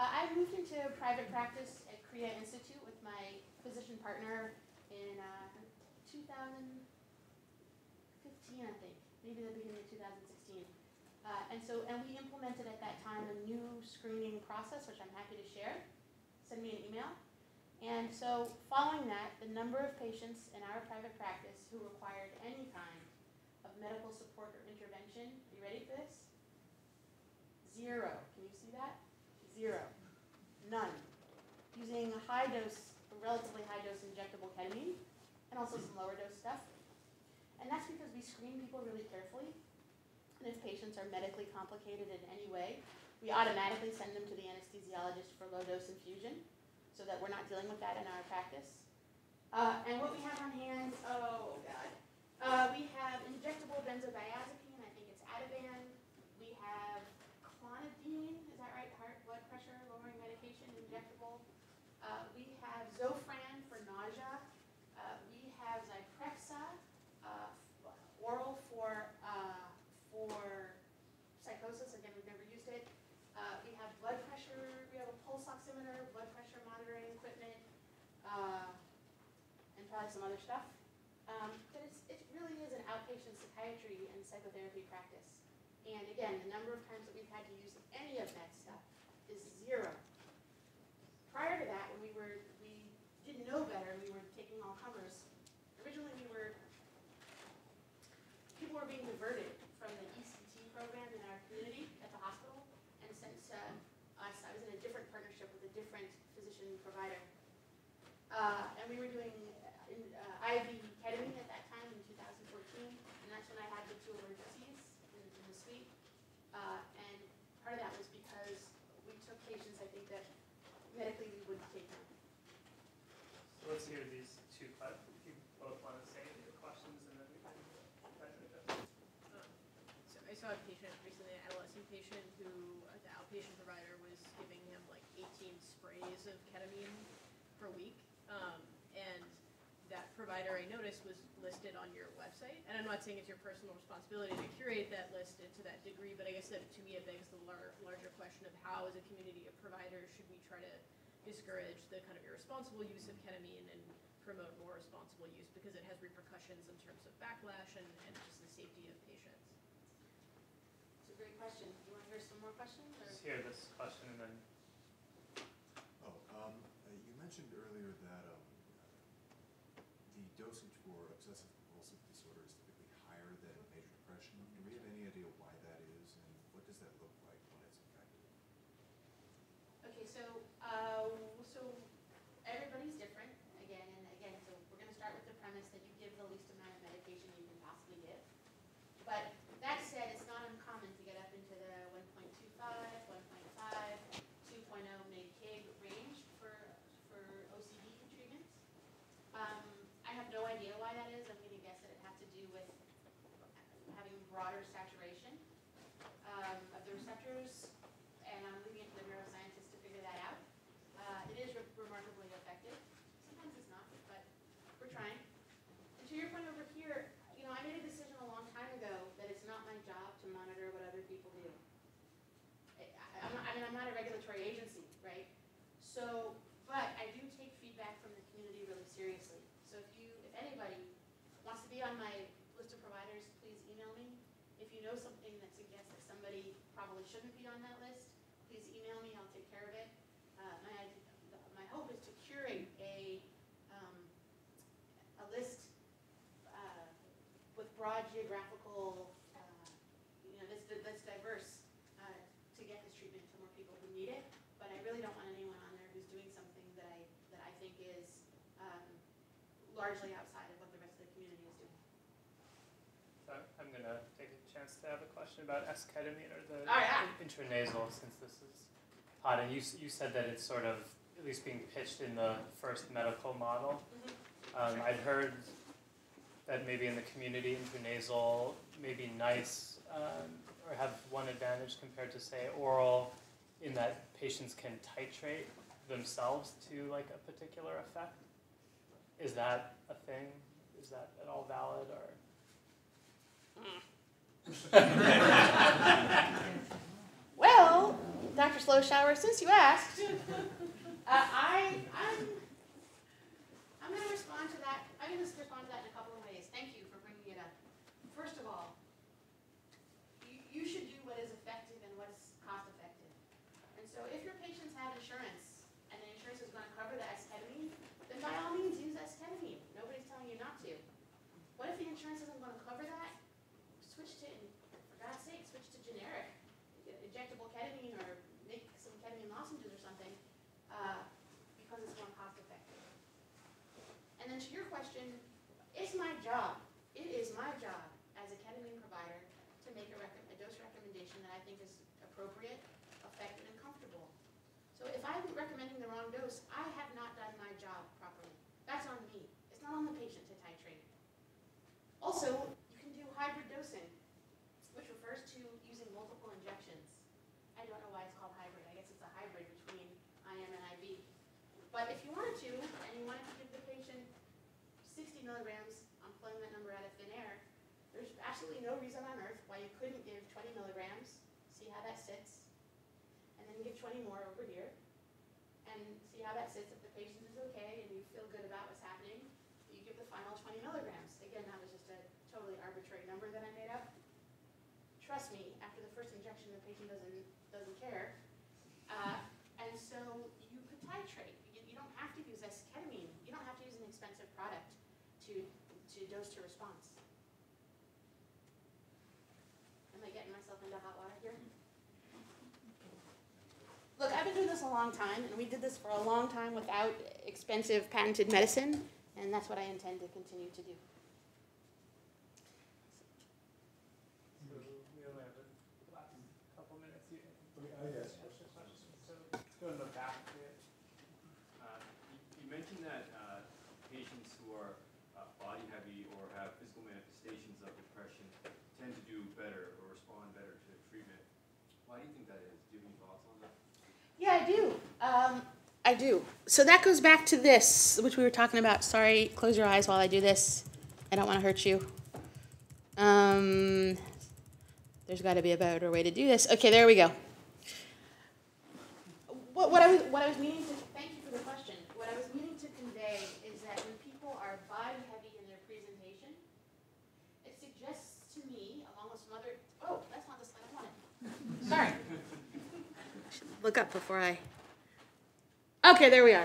uh, I moved into private practice at KRIYA Institute with my physician partner in uh, 2015, I think, maybe the beginning of 2016. Uh, and so, and we implemented at that time a new screening process, which I'm happy to share. Send me an email. And so, following that, the number of patients in our private practice who required any kind of medical support or intervention, you ready for this? Zero. Can you see that? Zero. None. Using a high dose, relatively high dose injectable ketamine, and also some lower dose stuff. And that's because we screen people really carefully. And if patients are medically complicated in any way, we automatically send them to the anesthesiologist for low dose infusion so that we're not dealing with that in our practice. Uh, and what we have on hand, oh God, uh, we have injectable benzodiazepine, I think it's Ativan. We have clonidine, is that right, heart blood pressure lowering medication, injectable. Uh, we have Zofran for nausea. Uh, we have Zyprexa, uh, oral for, uh, for psychosis, again, we've never used it. Uh, we have blood pressure, we have a pulse oximeter, blood pressure monitoring equipment, uh, and probably some other stuff. Um, but it really is an outpatient psychiatry and psychotherapy practice. And again, the number of times that we've had to use any of that stuff is zero. Prior to that, when we were, know better, we were taking all comers. Originally, we were, people were being diverted from the ECT program in our community at the hospital. And since uh, us, I was in a different partnership with a different physician provider. Uh, And we were doing uh, in- uh, IV ketamine at that time in 2014. And that's when I had the two emergencies in in the suite. Uh, And part of that was because we took patients, I think, that medically we wouldn't take them. So let's hear these two, que- if you both want to say your questions and then we can try to address. Um, So I saw a patient recently, an adolescent patient who, the outpatient provider was giving him like eighteen sprays of ketamine per week. Um, and that provider I noticed was listed on your website. And I'm not saying it's your personal responsibility to curate that list to that degree, but I guess that to me it begs the lar- larger question of how as a community of providers should we try to discourage the kind of irresponsible use of ketamine and promote more responsible use because it has repercussions in terms of backlash and, and just the safety of patients. It's a great question. Do you want to hear some more questions? or- Just hear this question and then, Oh, um, you mentioned earlier that um, the dosage for obsessive compulsive disorder is typically higher than major depression. Do we have any idea why that is, and what does that look like when it's effective? Okay, so, uh, so everybody's different, again, and again, so we're gonna start with the premise that you give the least amount of medication you can possibly give. But that said, it's not uncommon to get up into the 1.25, 1.5, 2.0 mg kg range for, for OCD treatments. Um, I have no idea why that is, I'm gonna guess that it has to do with having broader saturation, um, of the receptors, and I'm leaving it to the neuroscientists to figure that out. Uh, it is re- remarkably effective. Sometimes it's not, but we're trying. And to your point over here, you know, I made a decision a long time ago that it's not my job to monitor what other people do. I, not, I mean, I'm not a regulatory agency, right? So, but I do take feedback from the community really seriously. So if you, if anybody wants to be on my list of providers, please email me. If you know something that suggests that somebody probably shouldn't be on that list, please email me, I'll take care of it. Uh, my, my hope is to curate a, um, a list, uh, with broad geographical, uh, you know, that's, that's diverse, uh, to get this treatment to more people who need it. But I really don't want anyone on there who's doing something that I, that I think is, um, largely outside of what the rest of the community is doing. So I'm gonna take a chance to have a question about esketamine or the Oh, yeah. intranasal, since this is hot. And you, you said that it's sort of at least being pitched in the first medical model. Um, I'd heard that maybe in the community, intranasal may be nice um, or have one advantage compared to say oral, in that patients can titrate themselves to like a particular effect. Is that a thing? Is that at all valid or? Well, Dr. Sloshower, since you asked, uh, I, I'm, I'm gonna respond to that, I'm respond to that in a couple of ways. Thank you for bringing it up. First of all, you, you should do what is effective and what's cost effective. And so if your patients have insurance and the insurance is gonna cover the esketamine, then by all means, use esketamine. Nobody's telling you not to. What if the insurance isn't gonna cover that? Switch to, for God's sake, switch to generic injectable ketamine or make some ketamine lozenges or something, uh, because it's more cost effective. And then to your question, it's my job, it is my job as a ketamine provider to make a a dose recommendation that I think is appropriate, effective, and comfortable. So if I'm recommending the wrong dose, I have not done my job properly. That's on me. It's not on the patient to titrate. Also, you can do hybrid dosing, which refers to using multiple injections. I don't know why it's called hybrid. I guess it's a hybrid between IM and IV. But if you wanted to, and you wanted to give the patient 60 milligrams, That number out of thin air, there's absolutely no reason on earth why you couldn't give 20 milligrams, see how that sits, and then give 20 more over here, and see how that sits. If the patient is okay and you feel good about what's happening, you give the final 20 milligrams. Again, that was just a totally arbitrary number that I made up. Trust me, after the first injection, the patient doesn't, doesn't care. Uh, and so you could titrate. You, you don't have to use esketamine. You don't have to use an expensive product to, to dose to response. Am I getting myself into hot water here? Look, I've been doing this a long time, and we did this for a long time without expensive patented medicine, and that's what I intend to continue to do. So we only have a last couple minutes. You, I guess. so go in the back here. Uh, You you mentioned that uh, patients who are uh, body heavy or have physical manifestations of depression tend to do better or respond better to treatment. Why do you think that is? Do you have any thoughts on that? Yeah, I do. Um, I do. So that goes back to this, which we were talking about. Sorry, close your eyes while I do this. I don't want to hurt you. Um, there's got to be a better way to do this. Okay, there we go. What, what I was what I was meaning to thank you for the question. What I was meaning to convey is that when people are body heavy in their presentation, it suggests to me, along with some other oh, that's not the slide I wanted. Sorry. look up before I. Okay, there we are.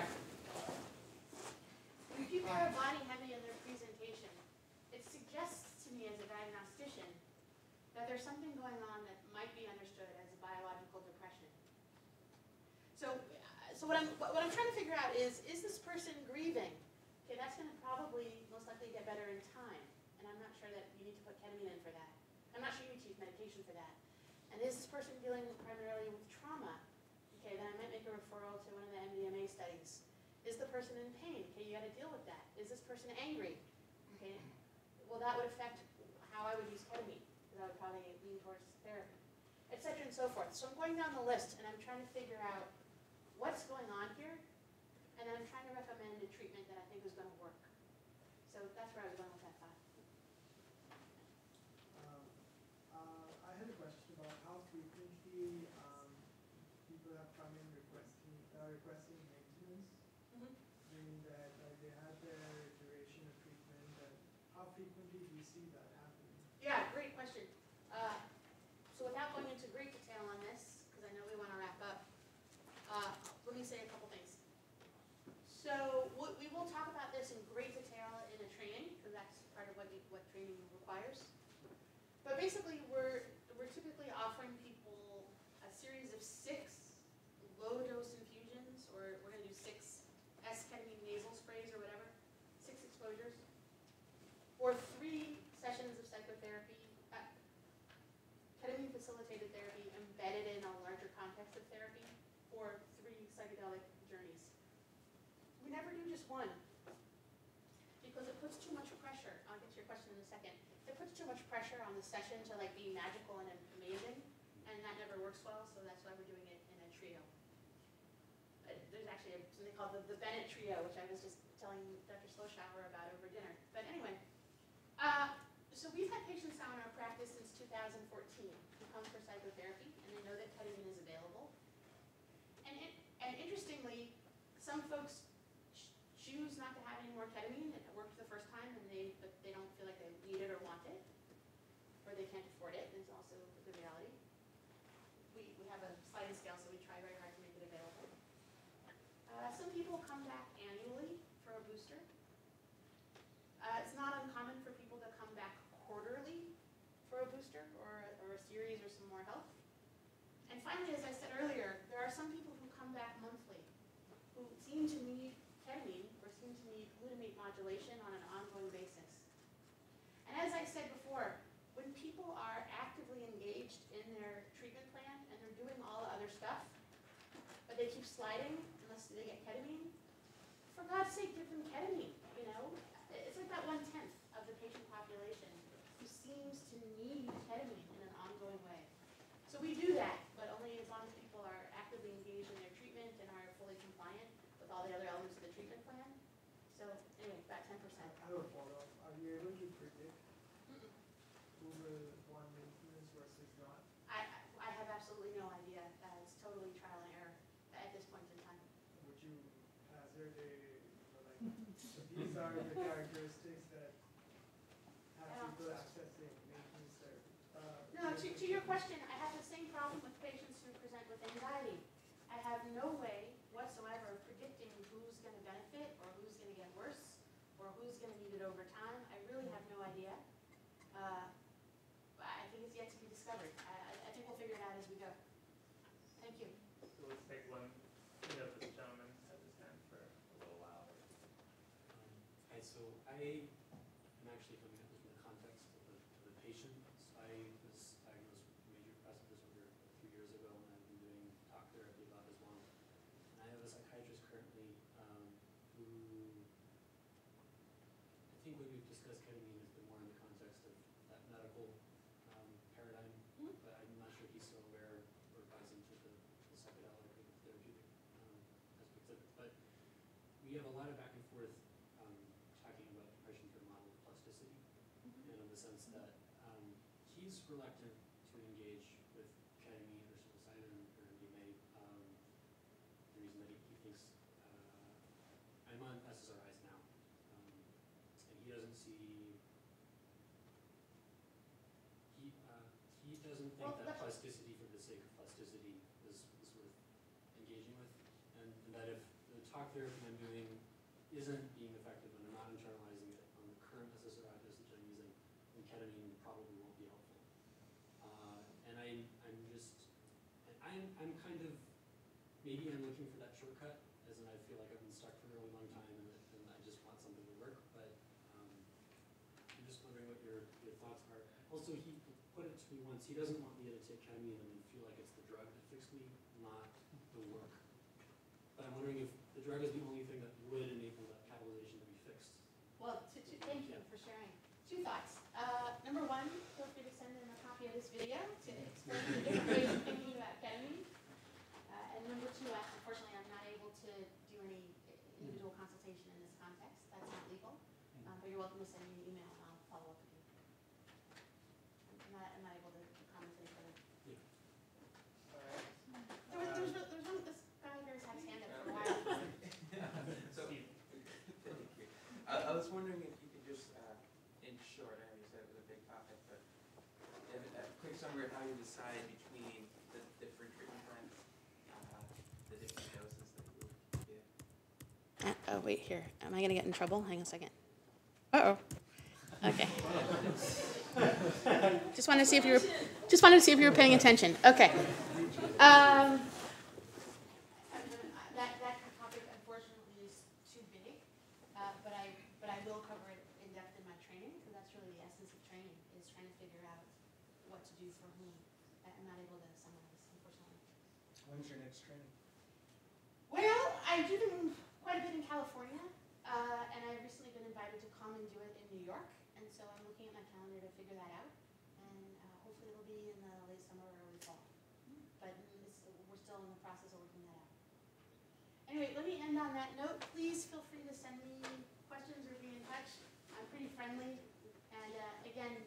people are body heavy in their presentation, it suggests to me as a diagnostician that there's something going on that might be understood as a biological depression. So, uh, so what I'm, what I'm trying to figure out is, is this person grieving? Okay, that's gonna probably most likely get better in time, and I'm not sure that you need to put ketamine in for that. I'm not sure you need to use medication for that. And is this person dealing primarily with trauma? Okay, then I might make a referral to studies. Is the person in pain? Okay, you gotta deal with that. Is this person angry? Okay, well, that would affect how I would use ketamine, because I would probably lean towards therapy, et cetera and so forth. So I'm going down the list and I'm trying to figure out what's going on here, and I'm trying to recommend a treatment that I think is gonna work. So that's where I was going with that thought. Um, uh, I had a question about how frequently, um, people have come in requesting, uh, requesting maintenance, meaning that, like, they had their duration of treatment, and how frequently do you see that happening? Yeah, great question. Uh, So without going into great detail on this, because I know we want to wrap up, uh, let me say a couple things. So we will talk about this in great detail in a training, because that's part of what, what training requires. But basically, we're, we're typically offering people a series of six low-dose infusions, or we're gonna do six S-ketamine nasal sprays or whatever, six exposures, or three sessions of psychotherapy, uh, ketamine facilitated therapy embedded in a larger context of therapy, or three psychedelic journeys. We never do one, because it puts too much pressure, I'll get to your question in a second. It puts too much pressure on the session to like be magical and amazing, and that never works well, so that's why we're doing it in a trio. Uh, There's actually something called the- the Bennett Trio, which I was just telling Dr. Sloshower about over dinner. But anyway, uh, so we've had patients now in our practice since 2014 who come for psychotherapy, and they know that ketamine is available. And it, and interestingly, some folks ch- choose not to have any more ketamine, it worked the first time, and they, but they don't feel like they need it or want it, or they can't afford it, is also the reality. We, we have a sliding scale, so we try very hard to make it available. Uh, some people come back annually for a booster. Uh, it's not uncommon for people to come back quarterly for a booster or, a- or a series or some more help. And finally, as I said earlier, there are some people who come back monthly, who seem to need ketamine or seem to need glutamate modulation on an ongoing basis. And as I said before, when people are actively engaged in their treatment plan and they're doing all the other stuff, but they keep sliding unless they get ketamine, for God's sake, give them ketamine, you know? It's like that one-tenth of the patient population who seems to need ketamine in an ongoing way. So we do that, but only as long as people are actively engaged in their treatment and are fully compliant with all the other elements of the treatment plan. So anyway, about ten percent. I have a follow-up, are you able to predict who will want maintenance versus not? I, I- I have absolutely no idea. Uh, It's totally trial and error at this point in time. Would you hazard a, you know, like, so these are the characteristics that have Yeah. people accessing maintenance therapy? Uh, No, to, to your question, I have the same problem with patients who present with anxiety. I have no way whatsoever of predicting who's gonna benefit, or who's gonna get worse, or who's gonna need it over time. I really have no idea. Uh, I think it's yet to be discovered. I, I- I think we'll figure it out as we go. Thank you. So let's take one, you know, this gentleman had his hand for a little while. Um, Hi, so I am actually coming at this from the context of the, of the patient. So I was diagnosed with major depressive disorder three years ago, and I've been doing talk therapy about as well. And I have a psychiatrist currently, um, who, Think we've discussed ketamine, has been more in the context of that medical, um, paradigm. Mhm. But I'm not sure he's so aware or buys into the the psychedelic or the therapeutic, um, aspects of it. But we have a lot of back and forth um, talking about depression through a model of plasticity, and in the sense that um, he's reluctant to engage with ketamine or psilocybin or MDMA. Um, the reason that he, he thinks uh, I'm on SSRIs now, um, and he doesn't see. He uh, he doesn't think Well, that that's- plasticity for the sake of plasticity is, is worth engaging with, and, and that if the talk therapy I'm doing isn't being effective on a ketamine probably won't be helpful. Uh, and I, I'm just, I'm, I'm kind of, maybe I'm looking for that shortcut, as in I feel like I've been stuck for a really long time and, and I just want something to work, but, um, I'm just wondering what your, your thoughts are. Also, he put it to me once, he doesn't want me to take ketamine and feel like it's the drug that fixed me, not the work. But I'm wondering if the drug is the only thing that would enable that catalyzation to be fixed. Well, to, to, thank you for sharing. Two thoughts. Uh, number one, feel free to send in a copy of this video to explain the different ways of thinking about ketamine. Uh, and number two, unfortunately, I'm not able to do any individual consultation in this context. That's not legal. Um, but you're welcome to send me an email and I'll follow up with you. I'm not, I'm not able to comment any further. All right. There was, there was, there was one, this guy there's had his hand up for a while. So, thank you. I, I was wondering if you could just, uh, in short, I know you said it was a big topic, but give a a quick summary of how you decide between the different treatment plans, uh, the different doses that you give. Uh, oh, wait, here. Am I gonna get in trouble? Hang on a second. Uh-oh. Okay. Just wanted to see if you were, just wanted to see if you were paying attention. Okay. Um, that, that topic unfortunately is too big, uh, but I, but I will cover it in depth in my training, because that's really the essence of training, is trying to figure out what to do for whom. I- I'm not able to summarize, unfortunately. When's your next training? Well, I do them quite a bit in California, uh, and I've recently been invited to come and do it in New York, and so I'm looking at my calendar to figure that out, and uh, hopefully it'll be in the late summer or early fall. But we're still in the process of working that out. Anyway, let me end on that note. Please feel free to send me questions or be in touch. I'm pretty friendly, and uh, again,